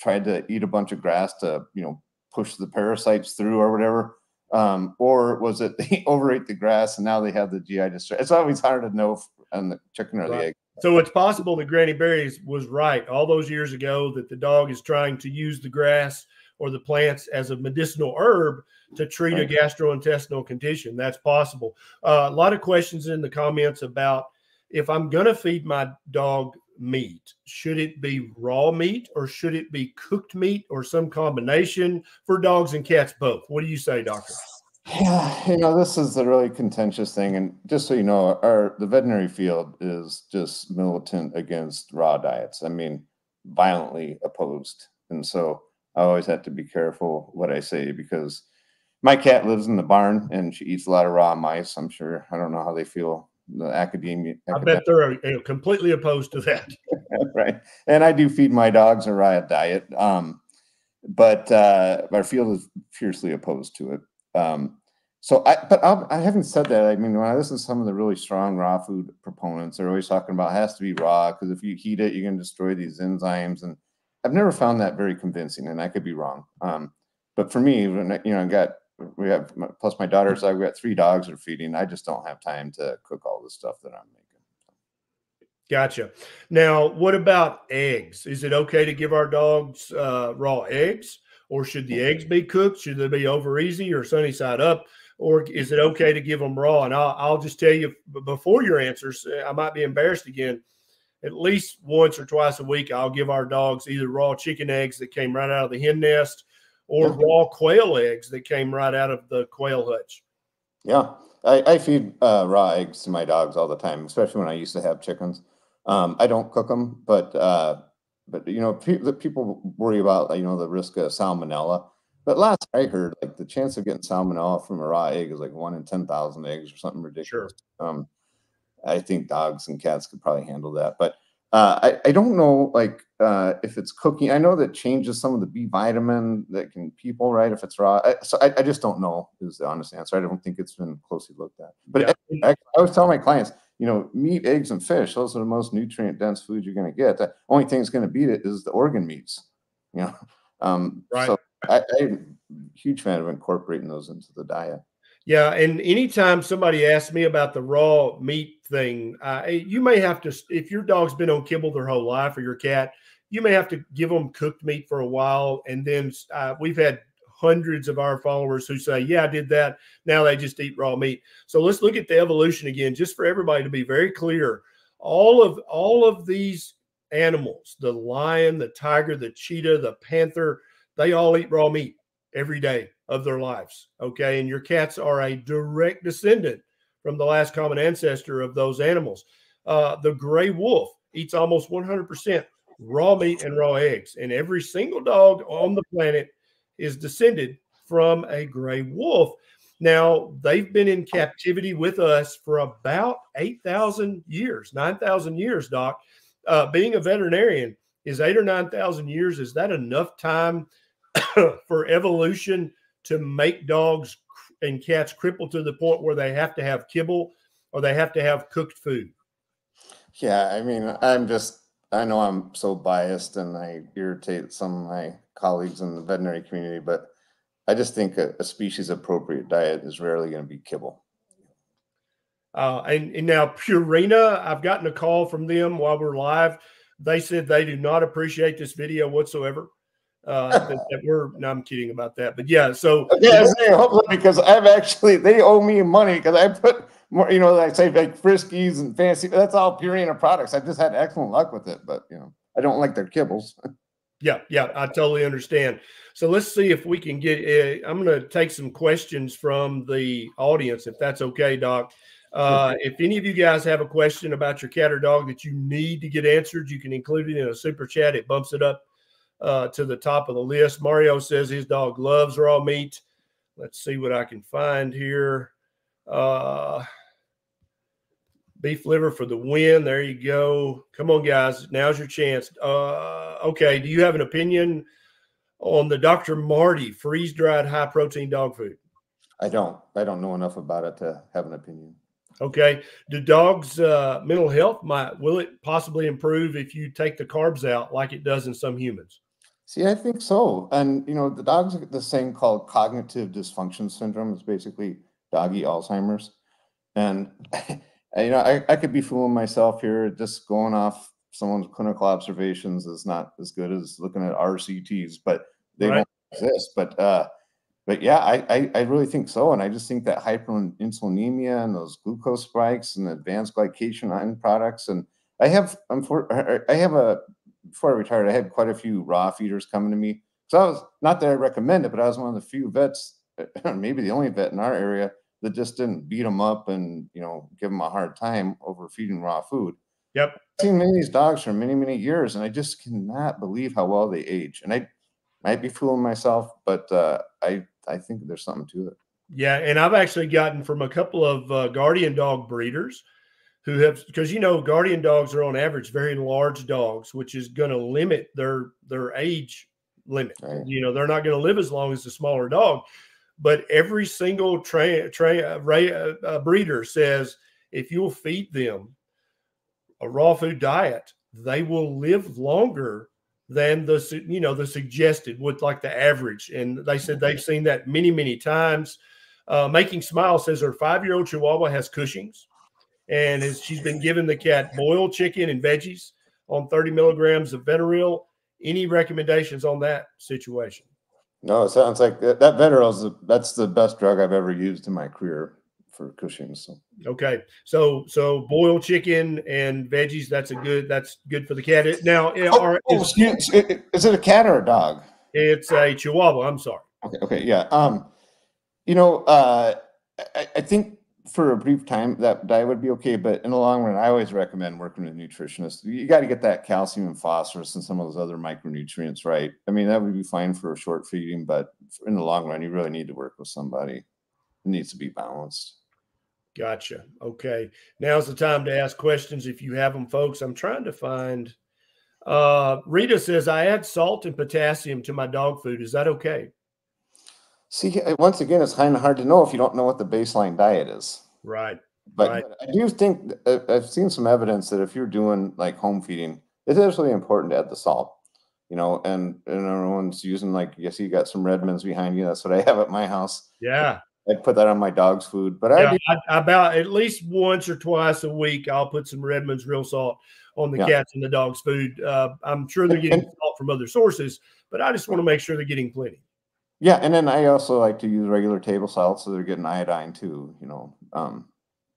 tried to eat a bunch of grass to you know push the parasites through or whatever? Um, or was it they overate the grass and now they have the GI distress? It's always hard to know on the chicken or right. the egg. So it's possible that Granny Berry's was right all those years ago that the dog is trying to use the grass or the plants as a medicinal herb to treat right. a gastrointestinal condition. That's possible. Uh, a lot of questions in the comments about if I'm going to feed my dog meat? Should it be raw meat or should it be cooked meat or some combination for dogs and cats both? What do you say, doctor? Yeah, you know, this is a really contentious thing, and just so you know, our the veterinary field is just militant against raw diets. I mean, violently opposed, and so I always have to be careful what I say because my cat lives in the barn and she eats a lot of raw mice. I'm sure I don't know how they feel. The academia. I bet they're uh, completely opposed to that. right, and I do feed my dogs a raw diet. Um, but uh, our field is fiercely opposed to it. Um, so, I, but I'll, I have not said that. I mean, when I listen to some of the really strong raw food proponents, they're always talking about it has to be raw because if you heat it, you're going to destroy these enzymes. And I've never found that very convincing, and I could be wrong. Um, but for me, when you know, I got we have plus my daughters, I've got three dogs are feeding. I just don't have time to cook all the stuff that I'm making. Gotcha. Now, what about eggs? Is it okay to give our dogs uh, raw eggs, or should the eggs be cooked? Should they be over easy or sunny side up? or is it okay to give them raw? And I'll, I'll just tell you before your answers, I might be embarrassed again. At least once or twice a week, I'll give our dogs either raw chicken eggs that came right out of the hen nest or yeah. raw quail eggs that came right out of the quail hutch. Yeah, I, I feed uh, raw eggs to my dogs all the time, especially when I used to have chickens. Um, I don't cook them, but uh, but you know, pe- people worry about you know the risk of salmonella. But last I heard, like the chance of getting salmonella from a raw egg is like one in ten thousand eggs or something ridiculous. Sure. Um, I think dogs and cats could probably handle that, but uh, I, I don't know like uh, if it's cooking. I know that changes some of the B vitamin that can people right if it's raw. I, so I, I, just don't know is the honest answer. I don't think it's been closely looked at. But yeah. I, I always tell my clients, you know, meat, eggs, and fish. Those are the most nutrient dense foods you're going to get. The only thing that's going to beat it is the organ meats. You know, um, right. So I, I'm a huge fan of incorporating those into the diet. Yeah, and anytime somebody asks me about the raw meat thing, uh, you may have to, if your dog's been on kibble their whole life or your cat, you may have to give them cooked meat for a while. And then uh, we've had hundreds of our followers who say, Yeah, I did that. Now they just eat raw meat. So let's look at the evolution again, just for everybody to be very clear. All of all of these animals, the lion, the tiger, the cheetah, the panther, they all eat raw meat every day of their lives. Okay. And your cats are a direct descendant from the last common ancestor of those animals. Uh, the gray wolf eats almost 100% raw meat and raw eggs. And every single dog on the planet is descended from a gray wolf. Now, they've been in captivity with us for about 8,000 years, 9,000 years, Doc. Uh, being a veterinarian, is eight or 9,000 years, is that enough time for evolution to make dogs and cats crippled to the point where they have to have kibble or they have to have cooked food. Yeah, I mean, I'm just I know I'm so biased and I irritate some of my colleagues in the veterinary community, but I just think a, a species appropriate diet is rarely going to be kibble. Uh, and, and now Purina, I've gotten a call from them while we're live. They said they do not appreciate this video whatsoever uh, that, that, we're. No, I'm kidding about that, but yeah. So yeah, hopefully because I've actually they owe me money because I put more. You know, I say like Friskies and fancy. That's all Purina products. I've just had excellent luck with it, but you know, I don't like their kibbles. Yeah, yeah, I totally understand. So let's see if we can get. Uh, I'm going to take some questions from the audience, if that's okay, Doc. Uh, if any of you guys have a question about your cat or dog that you need to get answered, you can include it in a super chat. It bumps it up uh, to the top of the list. Mario says his dog loves raw meat. Let's see what I can find here. Uh, beef liver for the win. There you go. Come on, guys. Now's your chance. Uh, okay. Do you have an opinion on the Dr. Marty freeze dried high protein dog food? I don't. I don't know enough about it to have an opinion. Okay. Do dogs' uh, mental health might will it possibly improve if you take the carbs out like it does in some humans? See, I think so. And, you know, the dogs get this thing called cognitive dysfunction syndrome. It's basically doggy Alzheimer's. And, you know, I, I could be fooling myself here. Just going off someone's clinical observations is not as good as looking at RCTs, but they right. don't exist. But, uh, but yeah, I, I, I really think so. And I just think that hyperinsulinemia and those glucose spikes and advanced glycation end products. And I have, I'm for, I have a before I retired, I had quite a few raw feeders coming to me. So I was not that I recommend it, but I was one of the few vets maybe the only vet in our area that just didn't beat them up and you know give them a hard time over feeding raw food. Yep. I've seen many of these dogs for many, many years, and I just cannot believe how well they age. And I might be fooling myself, but uh, I I think there's something to it. Yeah, and I've actually gotten from a couple of uh, guardian dog breeders who have because you know guardian dogs are on average very large dogs, which is going to limit their their age limit. Right. You know, they're not going to live as long as the smaller dog. But every single tra- tra- uh, uh, uh, breeder says if you'll feed them a raw food diet, they will live longer than the you know the suggested with like the average. And they said they've seen that many many times. Uh, Making Smile says her five year old Chihuahua has Cushing's, and is, she's been giving the cat boiled chicken and veggies on 30 milligrams of Vetoryl. Any recommendations on that situation? No, it sounds like that, that the, that's the best drug I've ever used in my career for Cushing's. So. Okay, so so boiled chicken and veggies. That's a good. That's good for the cat. Now, oh, are, oh, is, is it a cat or a dog? It's a Chihuahua. I'm sorry. Okay. Okay. Yeah. Um, you know, uh, I, I think for a brief time that diet would be okay, but in the long run, I always recommend working with nutritionists. You got to get that calcium and phosphorus and some of those other micronutrients right. I mean, that would be fine for a short feeding, but in the long run, you really need to work with somebody. It needs to be balanced. Gotcha. Okay. Now's the time to ask questions if you have them, folks. I'm trying to find. Uh, Rita says, I add salt and potassium to my dog food. Is that okay? See, once again, it's kind of hard to know if you don't know what the baseline diet is. Right. But, right. I do think I've seen some evidence that if you're doing like home feeding, it is really important to add the salt. You know, and and everyone's using like you see you got some Redmonds behind you. That's what I have at my house. Yeah. I put that on my dog's food, but yeah, I, I, about at least once or twice a week, I'll put some Redmond's real salt on the Yeah. cats and the dog's food. Uh, I'm sure they're getting salt from other sources, but I just want to make sure they're getting plenty. Yeah, and then I also like to use regular table salt, so they're getting iodine too. You know, um,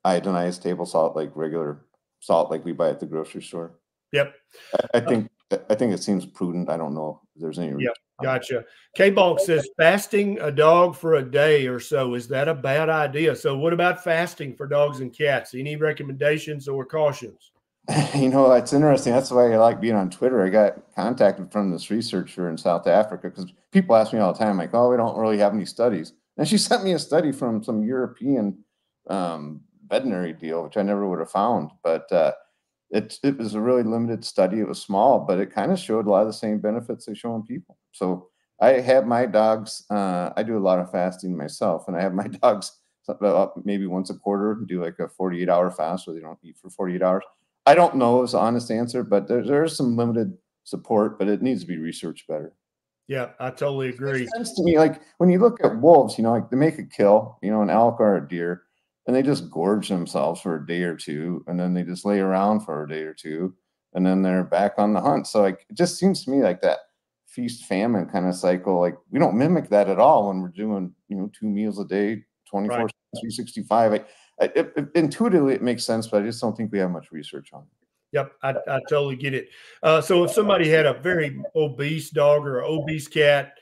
iodinized table salt, like regular salt, like we buy at the grocery store. Yep. I, I think I think it seems prudent. I don't know if there's any. Yeah. Gotcha. K Bonk says fasting a dog for a day or so is that a bad idea? So, what about fasting for dogs and cats? Any recommendations or cautions? You know, it's interesting. That's why I like being on Twitter. I got contacted from this researcher in South Africa because people ask me all the time, like, "Oh, we don't really have any studies." And she sent me a study from some European um, veterinary deal, which I never would have found. But uh, it it was a really limited study. It was small, but it kind of showed a lot of the same benefits they show in people. So I have my dogs. Uh, I do a lot of fasting myself, and I have my dogs maybe once a quarter do like a 48 hour fast where they don't eat for 48 hours. I don't know is the honest answer, but there, there's some limited support, but it needs to be researched better. Yeah, I totally agree. It seems to me like when you look at wolves, you know, like they make a kill, you know, an elk or a deer, and they just gorge themselves for a day or two, and then they just lay around for a day or two, and then they're back on the hunt. So like it just seems to me like that feast famine kind of cycle. Like we don't mimic that at all when we're doing, you know, two meals a day, 24, Right. 365. I, I, it, it- intuitively it makes sense, but I just don't think we have much research on it. Yep, I, I totally get it. Uh, so if somebody had a very obese dog or an obese cat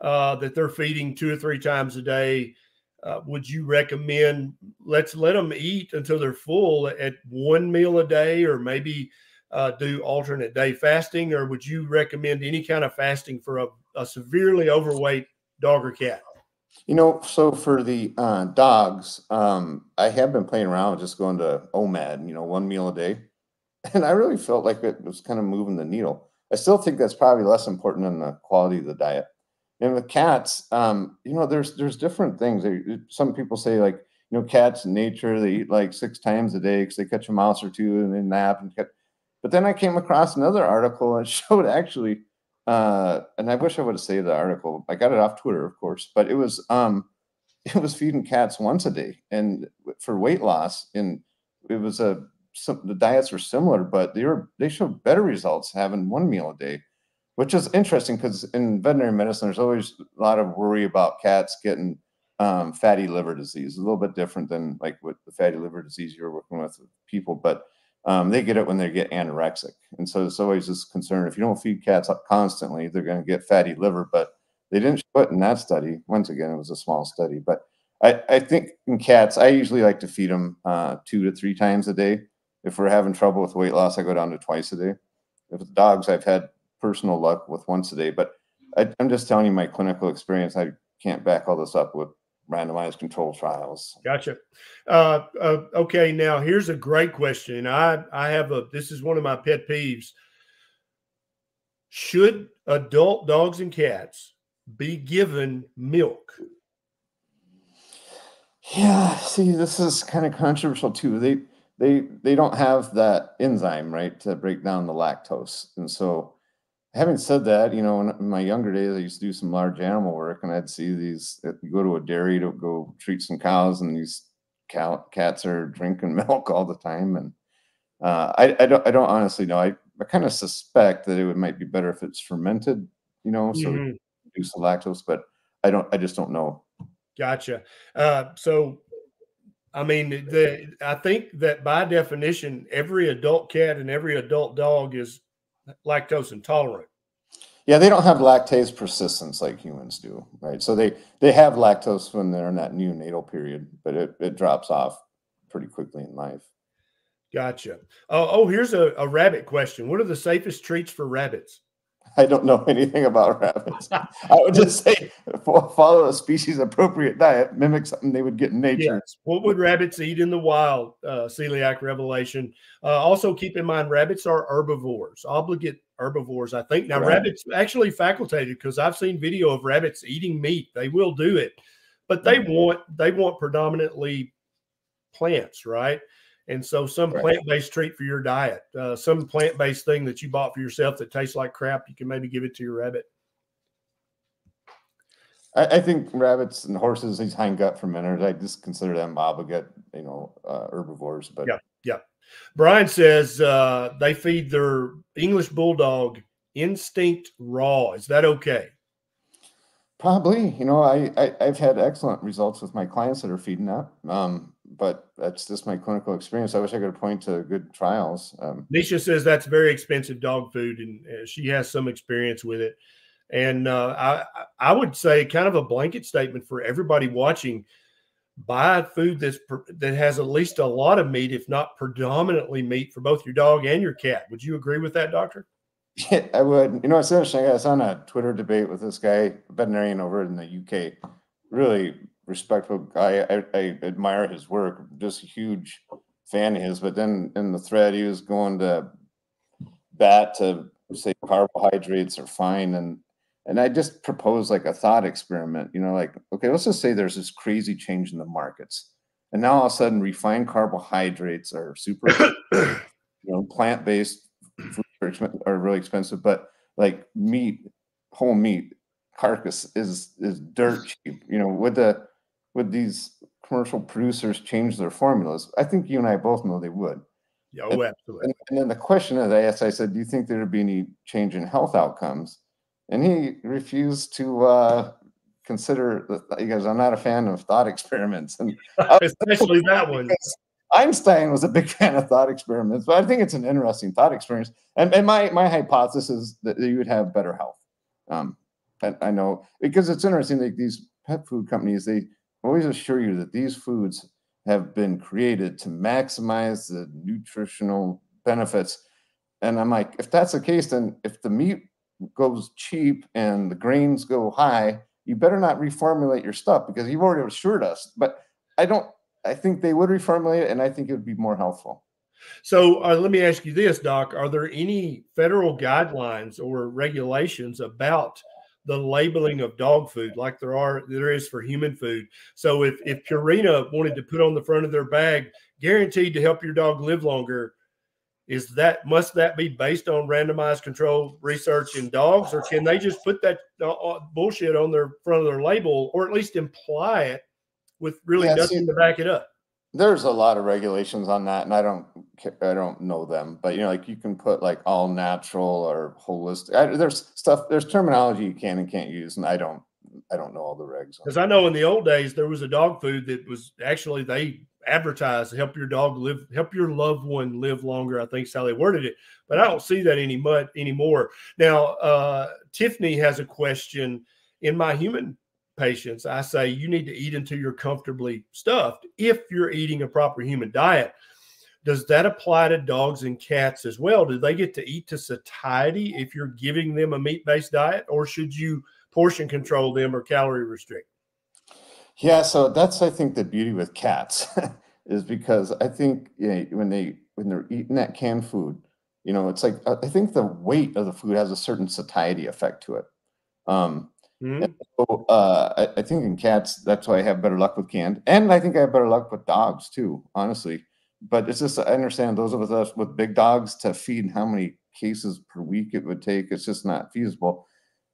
uh, that they're feeding two or three times a day, uh, would you recommend let's let them eat until they're full at one meal a day, or maybe uh, do alternate day fasting, or would you recommend any kind of fasting for a, a severely overweight dog or cat? You know, so for the uh, dogs, um, I have been playing around with just going to OMAD, you know, one meal a day. And I really felt like it was kind of moving the needle. I still think that's probably less important than the quality of the diet. And with cats, um, you know, there's there's different things. Some people say like, you know, cats in nature they eat like six times a day because they catch a mouse or two and they nap and cat. But then I came across another article and showed actually, uh, and I wish I would have saved the article. I got it off Twitter, of course, but it was um, it was feeding cats once a day and for weight loss. And it was a some, the diets were similar, but they were they showed better results having one meal a day, which is interesting because in veterinary medicine, there's always a lot of worry about cats getting um, fatty liver disease. A little bit different than like with the fatty liver disease you're working with people, but um, they get it when they get anorexic, and so it's always this concern. If you don't feed cats constantly, they're going to get fatty liver. But They didn't show it in that study. Once again, it was a small study, but I, I think in cats, I usually like to feed them uh, two to three times a day. If we're having trouble with weight loss, I go down to twice a day. If it's dogs, I've had personal luck with once a day, but I, I'm just telling you my clinical experience. I can't back all this up with randomized control trials. Gotcha. Uh, uh, okay, now here's a great question. I I have a this is one of my pet peeves. Should adult dogs and cats be given milk? Yeah, see, this is kind of controversial too. They they they don't have that enzyme, right, to break down the lactose. And so having said that, you know, in my younger days, I used to do some large animal work, and I'd see these. You go to a dairy to go treat some cows, and these cow, cats are drinking milk all the time. And uh, I, I don't, I don't honestly know. I, I kind of suspect that it would might be better if it's fermented, you know, so mm-hmm. reduce the lactose. But I don't, I just don't know. Gotcha. Uh, so I mean, the I think that by definition, every adult cat and every adult dog is lactose intolerant. Yeah, they don't have lactase persistence like humans do, right? So they they have lactose when they're in that new neonatal period, but it, it drops off pretty quickly in life. Gotcha. Oh, oh here's a, a rabbit question. What are the safest treats for rabbits? I don't know anything about rabbits. I would just say follow a species appropriate diet, mimic something they would get in nature. Yes. What would rabbits eat in the wild? Uh, celiac revelation. Uh, also, keep in mind rabbits are herbivores, obligate herbivores. I think now right. rabbits actually facultative because I've seen video of rabbits eating meat. They will do it, but they mm-hmm. want they want predominantly plants, right? And so, some right. plant based treat for your diet, uh, some plant based thing that you bought for yourself that tastes like crap, you can maybe give it to your rabbit. I, I think rabbits and horses, these hind gut fermenters, I just consider them obligate, you know, uh, herbivores. But yeah, yeah. Brian says uh, they feed their English bulldog instinct raw. Is that okay? Probably. You know, I, I have had excellent results with my clients that are feeding that. Um, but that's just my clinical experience. I wish I could point to good trials. Um, Neisha says that's very expensive dog food, and uh, she has some experience with it. And uh, I, I would say, kind of a blanket statement for everybody watching: buy food that's that has at least a lot of meat, if not predominantly meat, for both your dog and your cat. Would you agree with that, Doctor? Yeah, I would. You know, it's interesting. I was on a Twitter debate with this guy, veterinarian over in the UK. Really respectful guy. I, I admire his work. Just a huge fan of his. But then in the thread, he was going to bat to say carbohydrates are fine, and and I just proposed like a thought experiment. You know, like okay, let's just say there's this crazy change in the markets, and now all of a sudden refined carbohydrates are super, you know, plant based are really expensive, but like meat, whole meat carcass is is dirt cheap. You know, with the would these commercial producers change their formulas? I think you and I both know they would. Yeah, oh, absolutely. And, and then the question that I asked, I said, "Do you think there'd be any change in health outcomes?" And he refused to uh, consider. Because I'm not a fan of thought experiments, and especially that one. Einstein was a big fan of thought experiments, but I think it's an interesting thought experience. And, and my my hypothesis is that you would have better health. Um, I, I know because it's interesting. Like these pet food companies, they always assure you that these foods have been created to maximize the nutritional benefits. And I'm like, if that's the case, then if the meat goes cheap and the grains go high, you better not reformulate your stuff because you've already assured us. But I don't, I think they would reformulate it and I think it would be more helpful. So uh, let me ask you this, Doc. Are there any federal guidelines or regulations about the labeling of dog food like there are there is for human food. So if if Purina wanted to put on the front of their bag, guaranteed to help your dog live longer, is that must that be based on randomized control research in dogs, or can they just put that uh, uh bullshit on their front of their label, or at least imply it with really yeah, nothing see, to back it up? There's a lot of regulations on that and i don't i don't know them but you know like you can put like all natural or holistic I, there's stuff there's terminology you can and can't use and i don't i don't know all the regs because i know in the old days there was a dog food that was actually they advertised help your dog live help your loved one live longer i think they worded it but i don't see that any much anymore. Now uh tiffany has a question. In my human patients, I say you need to eat until you're comfortably stuffed if you're eating a proper human diet. Does that apply to dogs and cats as well? Do they get to eat to satiety if you're giving them a meat based diet, or should you portion control them or calorie restrict? Yeah, so that's I think the beauty with cats is because I think you know, when they when they're eating that canned food, you know, it's like I think the weight of the food has a certain satiety effect to it. Um, Mm-hmm. So, uh, I, I, think in cats, that's why I have better luck with canned, and I think I have better luck with dogs too, honestly. But it's just I understand those of us with big dogs to feed how many cases per week it would take. It's just not feasible.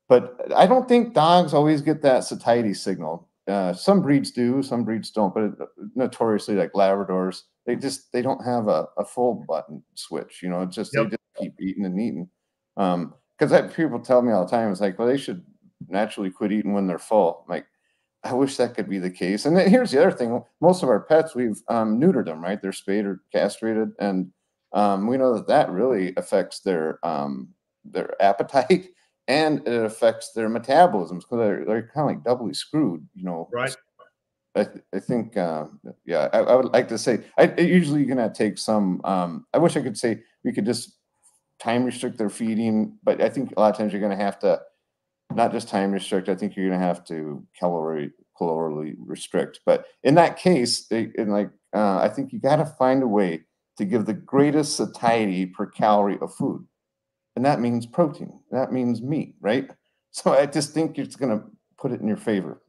But I don't think dogs always get that satiety signal. Uh, some breeds do, some breeds don't. But it, notoriously, like Labradors, they just they don't have a, a full button switch. You know, it's just yep. they just keep eating and eating. Um, because people tell me all the time, it's like, well, they should naturally quit eating when they're full. I'm like, I wish that could be the case. And then here's the other thing: most of our pets, we've um, neutered them, right? They're spayed or castrated, and um, we know that that really affects their um, their appetite and it affects their metabolisms because they're, they're kind of like doubly screwed, you know. Right. I, I think, uh, yeah, I, I, would like to say, I usually you're gonna take some. Um, I wish I could say we could just time restrict their feeding, but I think a lot of times you're gonna have to not just time restrict. I think you're going to have to calorie calorically restrict. But in that case, in like uh, I think you got to find a way to give the greatest satiety per calorie of food, and that means protein. That means meat, right? So I just think it's going to put it in your favor.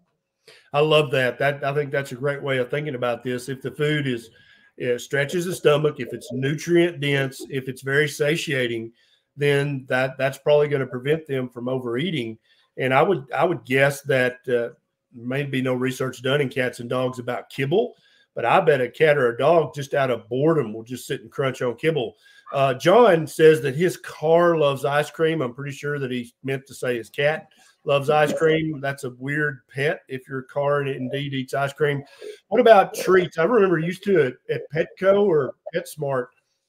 I love that. That I think that's a great way of thinking about this. If the food is it stretches the stomach, if it's nutrient dense, if it's very satiating, then that that's probably going to prevent them from overeating. And I would I would guess that uh, may be no research done in cats and dogs about kibble, but I bet a cat or a dog just out of boredom will just sit and crunch on kibble. Uh, John says that his car loves ice cream. I'm pretty sure that he meant to say his cat loves ice cream. That's a weird pet if your car indeed eats ice cream. What about treats? I remember used to at, at Petco or PetSmart,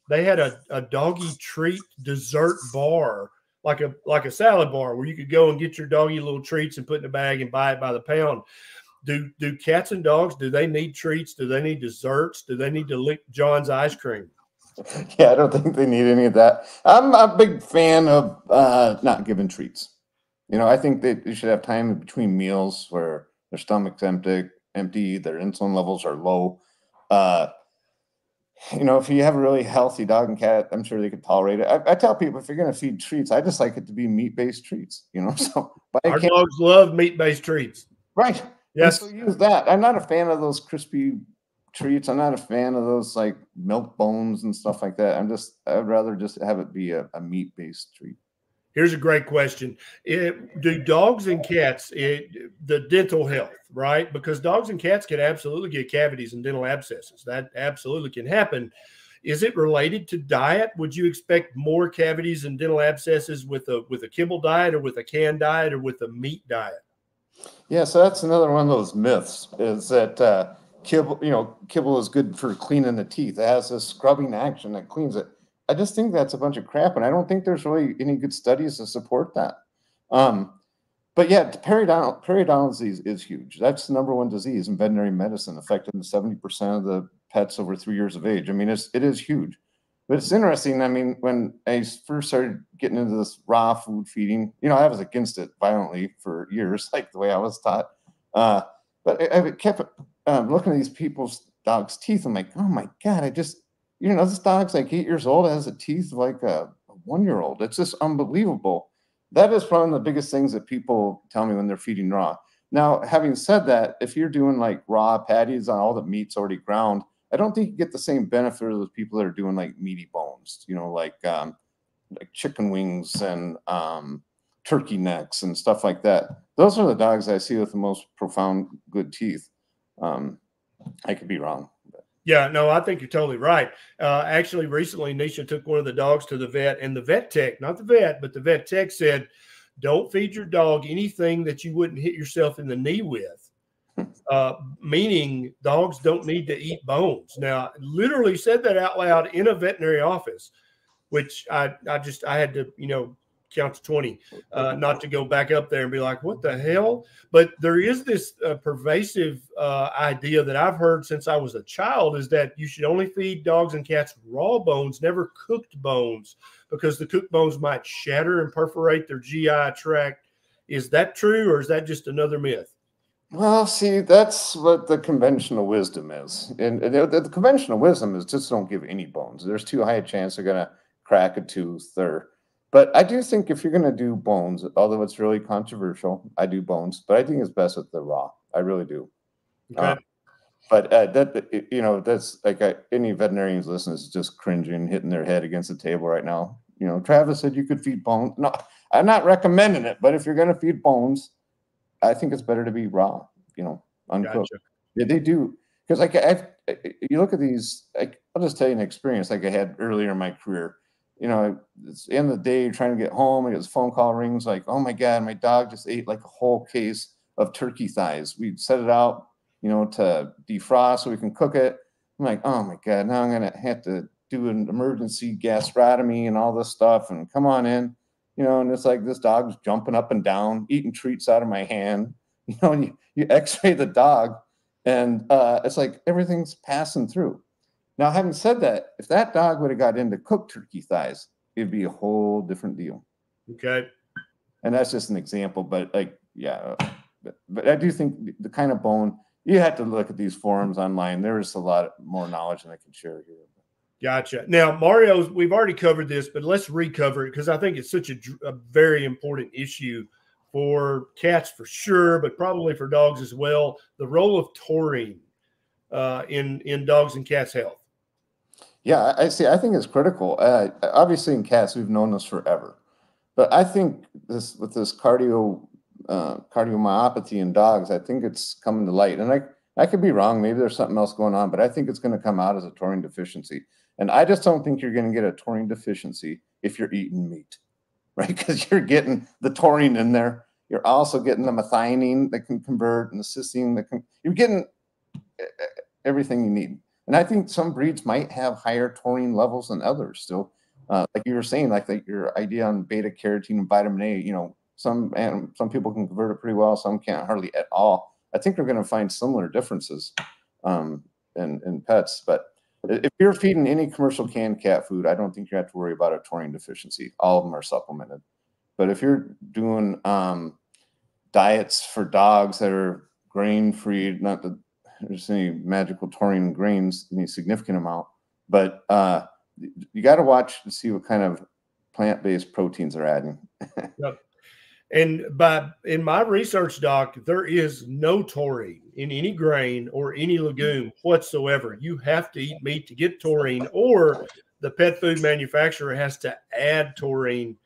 they had a, a doggy treat dessert bar like a like a salad bar where you could go and get your doggy little treats and put in a bag and buy it by the pound. Do do cats and dogs do they need treats? Do they need desserts? Do they need to lick John's ice cream? Yeah, I don't think they need any of that. I'm a big fan of uh, not giving treats. You know, I think that you should have time between meals where their stomach's empty, empty, their insulin levels are low. Uh, you know, if you have a really healthy dog and cat, I'm sure they could tolerate it. I, I tell people if you're going to feed treats, I just like it to be meat based treats. You know, so but our dogs love meat based treats. Right. Yes. So use that. I'm not a fan of those crispy treats. I'm not a fan of those like milk bones and stuff like that. I'm just I'd rather just have it be a, a meat based treat. Here's a great question. It, do dogs and cats, it, the dental health, right? Because dogs and cats can absolutely get cavities and dental abscesses. That absolutely can happen. Is it related to diet? Would you expect more cavities and dental abscesses with a with a kibble diet or with a canned diet or with a meat diet? Yeah, so that's another one of those myths is that uh, kibble, you know, kibble is good for cleaning the teeth. It has this scrubbing action that cleans it. I just think that's a bunch of crap, and I don't think there's really any good studies to support that. Um, but yeah, periodontal, periodontal disease is huge. That's the number one disease in veterinary medicine, affecting 70% of the pets over three years of age. I mean, it's, it is huge. But it's interesting. I mean, when I first started getting into this raw food feeding, you know, I was against it violently for years, like the way I was taught. Uh, but I, I kept um, looking at these people's dogs' teeth. I'm like, oh my God, I just, you know, this dog's like eight years old, has the teeth like a, a one year old. It's just unbelievable. That is one of the biggest things that people tell me when they're feeding raw. Now, having said that, if you're doing like raw patties on all the meat's already ground, I don't think you get the same benefit of those people that are doing like meaty bones, you know, like um, like chicken wings and um, turkey necks and stuff like that. Those are the dogs I see with the most profound good teeth. Um, I could be wrong. Yeah, no, I think you're totally right. Uh, actually, recently, Neisha took one of the dogs to the vet, and the vet tech, not the vet, but the vet tech said, don't feed your dog anything that you wouldn't hit yourself in the knee with. Uh, meaning dogs don't need to eat bones. Now, literally said that out loud in a veterinary office, which I, I just I had to you know count to 20, uh, not to go back up there and be like, what the hell? But there is this uh, pervasive uh, idea that I've heard since I was a child is that you should only feed dogs and cats raw bones, never cooked bones, because the cooked bones might shatter and perforate their GI tract. Is that true, or is that just another myth? Well, see, that's what the conventional wisdom is. And, the, the, conventional wisdom is just don't give any bones. There's too high a chance they're going to crack a tooth or but I do think if you're going to do bones, although it's really controversial, I do bones, but I think it's best with the raw. I really do. Okay. Um, but uh, that you know, that's like uh, any veterinarians listening is just cringing, hitting their head against the table right now. You know, Travis said you could feed bones. No, I'm not recommending it, but if you're going to feed bones, I think it's better to be raw. You know, uncooked. Gotcha. Yeah, they do because like I've, you look at these. Like, I'll just tell you an experience like I had earlier in my career you know, it's the end of the day, you're trying to get home, and his phone call rings like, oh my God, my dog just ate like a whole case of turkey thighs. We set it out, you know, to defrost so we can cook it. I'm like, oh my God, now I'm gonna have to do an emergency gastrotomy and all this stuff and come on in, you know, and it's like this dog's jumping up and down, eating treats out of my hand, you know, and you, you x-ray the dog and uh, it's like everything's passing through. Now, having said that, if that dog would have got into cooked turkey thighs, it'd be a whole different deal. Okay. And that's just an example, but like, yeah, but, but I do think the kind of bone you have to look at these forums online. There is a lot more knowledge than I can share here. Gotcha. Now, Mario, we've already covered this, but let's recover it because I think it's such a, a, very important issue for cats for sure, but probably for dogs as well. The role of taurine uh, in in dogs and cats' health. Yeah, I see. I think it's critical. Uh, obviously, in cats, we've known this forever, but I think this with this cardio uh, cardiomyopathy in dogs, I think it's coming to light. And I I could be wrong. Maybe there's something else going on, but I think it's going to come out as a taurine deficiency. And I just don't think you're going to get a taurine deficiency if you're eating meat, right? Because you're getting the taurine in there. You're also getting the methionine that can convert and the cysteine that can. You're getting everything you need. And I think some breeds might have higher taurine levels than others still. Uh, like you were saying, like, like your idea on beta carotene and vitamin A, you know, some and some people can convert it pretty well, some can't hardly at all. I think we're going to find similar differences um, in, in pets. But if you're feeding any commercial canned cat food, I don't think you have to worry about a taurine deficiency. All of them are supplemented. But if you're doing um, diets for dogs that are grain free, not that there's any magical taurine grains, any significant amount. But uh, you got to watch to see what kind of plant-based proteins are adding. yep. And by in my research, doc, there is no taurine in any grain or any legume whatsoever. You have to eat meat to get taurine, or the pet food manufacturer has to add taurine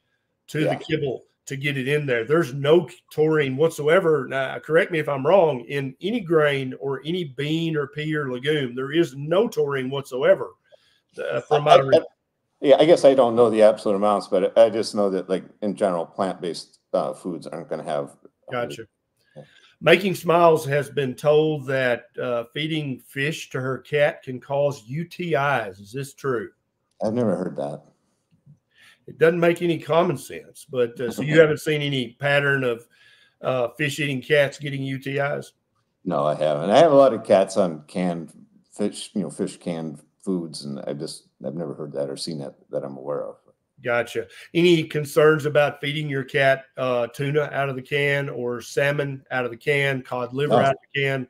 to yeah. the kibble to get it in there. There's no taurine whatsoever. Now, correct me if I'm wrong. In any grain or any bean or pea or legume, there is no taurine whatsoever. Uh, from my I, I, yeah, I guess I don't know the absolute amounts, but I just know that, like in general, plant-based uh, foods aren't going to have. Gotcha. Making Smiles has been told that uh, feeding fish to her cat can cause UTIs. Is this true? I've never heard that it doesn't make any common sense. But uh, so you haven't seen any pattern of uh, fish eating cats getting UTIs? No, I haven't. I have a lot of cats on canned fish, you know, fish canned foods, and I just I've never heard that or seen that that I'm aware of. Gotcha. Any concerns about feeding your cat uh, tuna out of the can or salmon out of the can, cod liver out of the can?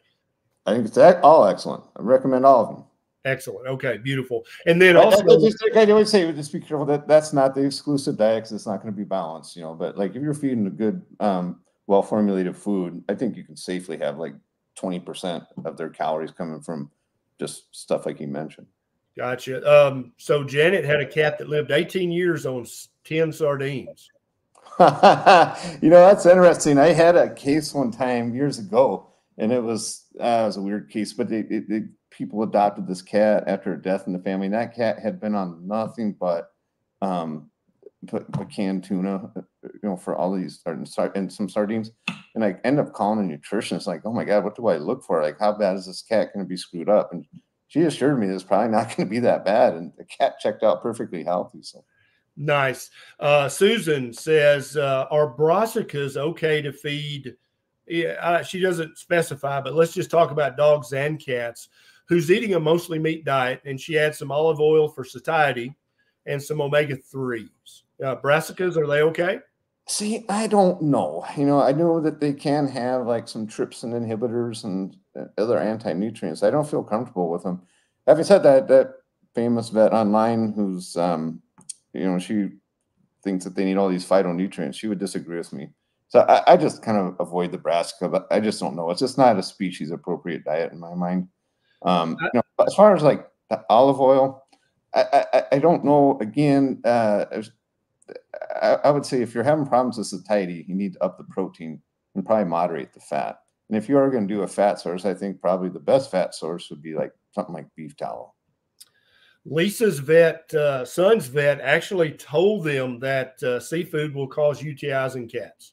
I think it's all excellent. I recommend all of them. Excellent. Okay, beautiful. And then also, I, just, I always say, just be careful that that's not the exclusive diet because it's not going to be balanced, you know. But like if you're feeding a good, um, well formulated food, I think you can safely have like 20% of their calories coming from just stuff like you mentioned. Gotcha. Um, so Janet had a cat that lived 18 years on 10 sardines. you know, that's interesting. I had a case one time years ago, and it was uh, it was a weird case, but it, it people adopted this cat after a death in the family. And that cat had been on nothing but um, put, put canned tuna, you know, for all these and some sardines. And I end up calling a nutritionist, like, oh my God, what do I look for? Like, how bad is this cat going to be screwed up? And she assured me it's probably not going to be that bad. And the cat checked out perfectly healthy. So Nice. Uh, Susan says, uh, "Are brassicas okay to feed?" Yeah, uh, she doesn't specify, but let's just talk about dogs and cats. Who's eating a mostly meat diet, and she adds some olive oil for satiety and some omega threes. Uh, brassicas, are they okay? See, I don't know. You know, I know that they can have like some trypsin inhibitors and uh, other anti-nutrients. I don't feel comfortable with them. Having said that, that famous vet online who's, um, you know, she thinks that they need all these phytonutrients. She would disagree with me. So I, I just kind of avoid the brassica, but I just don't know. It's just not a species appropriate diet in my mind. Um, you know, as far as like the olive oil, I, I, I don't know. Again, uh, I, I would say if you're having problems with satiety, you need to up the protein and probably moderate the fat. And if you are going to do a fat source, I think probably the best fat source would be like something like beef tallow. Lisa's vet, uh, son's vet, actually told them that uh, seafood will cause UTIs in cats.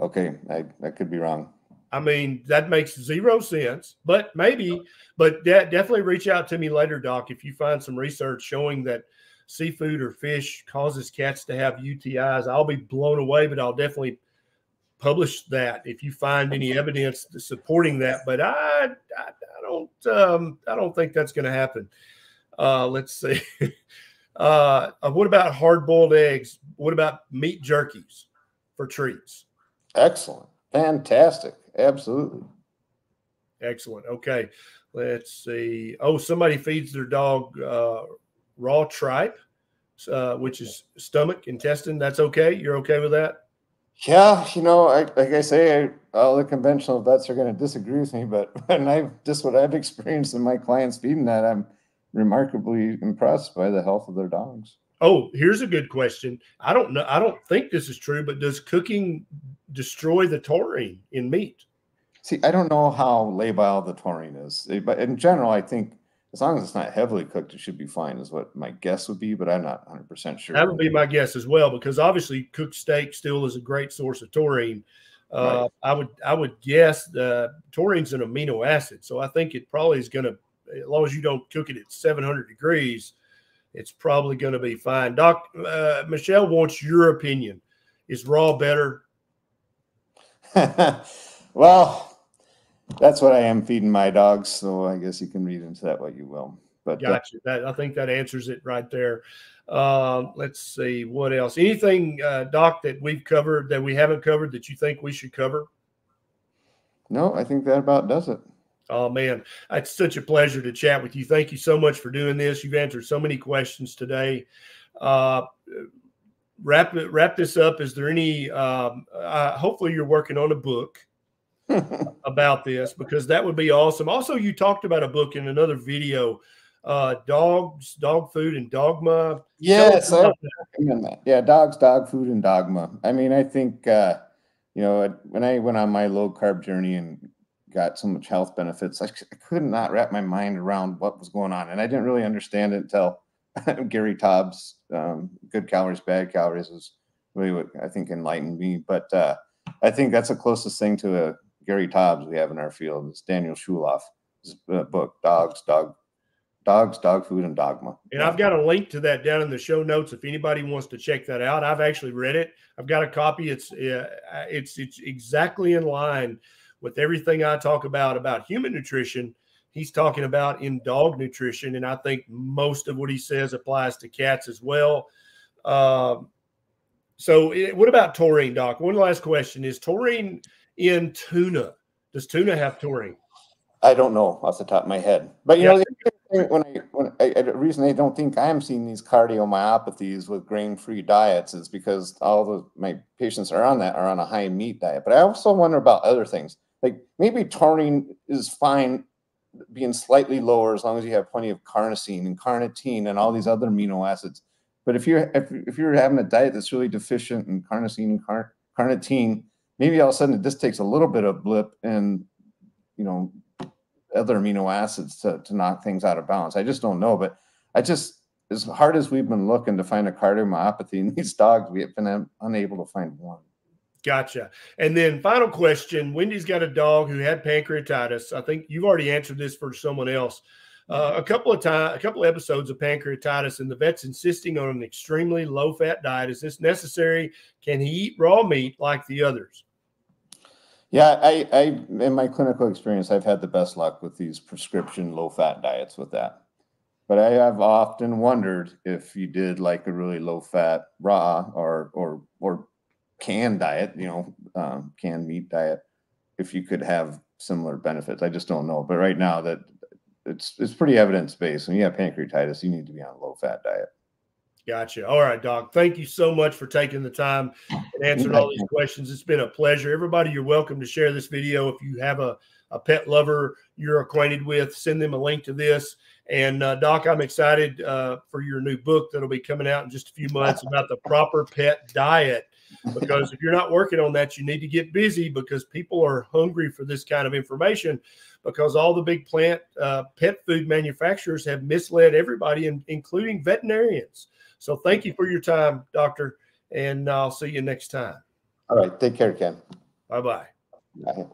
Okay, I, I could be wrong. I mean, that makes zero sense, but maybe, but de- definitely reach out to me later, Doc, if you find some research showing that seafood or fish causes cats to have UTIs. I'll be blown away, but I'll definitely publish that if you find any evidence supporting that. But I, I, I don't, um, I don't think that's going to happen. Uh, let's see. uh, what about hard boiled eggs? What about meat jerkies for treats? Excellent. Fantastic. Absolutely. Excellent. Okay. Let's see. Oh, somebody feeds their dog uh, raw tripe, uh, which is stomach, intestine. That's okay. You're okay with that? Yeah, you know, I, like I say, I, all the conventional vets are going to disagree with me, but when I just what I've experienced in my clients feeding that, I'm remarkably impressed by the health of their dogs. Oh, here's a good question. I don't know. I don't think this is true, but does cooking destroy the taurine in meat? See, I don't know how labile the taurine is, but in general, I think as long as it's not heavily cooked, it should be fine, is what my guess would be, but I'm not 100% sure. That would be my guess as well, because obviously cooked steak still is a great source of taurine. Uh, right. I would I would guess the taurine's an amino acid, so I think it probably is going to, as long as you don't cook it at 700 degrees, it's probably going to be fine. Doc uh, Michelle wants your opinion. Is raw better? well, that's what I am feeding my dogs. So I guess you can read into that what you will. But uh, gotcha. That I think that answers it right there. Uh, let's see what else. Anything, uh, Doc, that we've covered that we haven't covered that you think we should cover? No, I think that about does it. Oh man, it's such a pleasure to chat with you. Thank you so much for doing this. You've answered so many questions today. Uh, wrap wrap this up. Is there any? Um, uh, hopefully, you're working on a book. about this because that would be awesome. Also, you talked about a book in another video, uh, dogs, dog food, and dogma. Yes, yeah, dogs, dog food, and dogma. I mean, I think uh, you know when I went on my low carb journey and got so much health benefits, I, I could not wrap my mind around what was going on, and I didn't really understand it until Gary Taubes' um, "Good Calories, Bad Calories" was really what I think enlightened me. But uh, I think that's the closest thing to a Gary Taubes we have in our field. It's Daniel Schulof uh, book, Dogs, Dog, Dogs, Dog Food, and Dogma. And I've got a link to that down in the show notes if anybody wants to check that out. I've actually read it. I've got a copy. It's uh, it's it's exactly in line with everything I talk about about human nutrition. He's talking about in dog nutrition, and I think most of what he says applies to cats as well. Um, so, it, what about taurine, Doc? One last question: Is taurine in tuna. Does tuna have taurine? I don't know off the top of my head, but you yeah. know, when I when I, the reason I don't think I'm seeing these cardiomyopathies with grain-free diets is because all the my patients are on that are on a high meat diet. But I also wonder about other things, like maybe taurine is fine being slightly lower as long as you have plenty of carnosine and carnitine and all these other amino acids. But if you're if, if you're having a diet that's really deficient in carnosine and car, carnitine, maybe all of a sudden it just takes a little bit of blip and you know other amino acids to, to knock things out of balance. I just don't know, but I just as hard as we've been looking to find a cardiomyopathy in these dogs, we have been unable to find one. Gotcha. And then final question: Wendy's got a dog who had pancreatitis. I think you've already answered this for someone else. Uh, a couple of time, a couple of episodes of pancreatitis, and the vet's insisting on an extremely low-fat diet. Is this necessary? Can he eat raw meat like the others? Yeah, I, I in my clinical experience, I've had the best luck with these prescription low-fat diets with that. But I have often wondered if you did like a really low-fat raw or or or canned diet, you know, um, canned meat diet, if you could have similar benefits. I just don't know. But right now, that it's it's pretty evidence based. When you have pancreatitis, you need to be on a low fat diet. Gotcha. All right, Doc. Thank you so much for taking the time and answering all these questions. It's been a pleasure. Everybody, you're welcome to share this video. If you have a, a pet lover you're acquainted with, send them a link to this. And uh, Doc, I'm excited uh, for your new book that'll be coming out in just a few months about the proper pet diet. Because if you're not working on that, you need to get busy because people are hungry for this kind of information. Because all the big plant uh, pet food manufacturers have misled everybody, in, including veterinarians. So thank you for your time, Doctor, and I'll see you next time. All right. Take care, Ken. Bye-bye. Bye.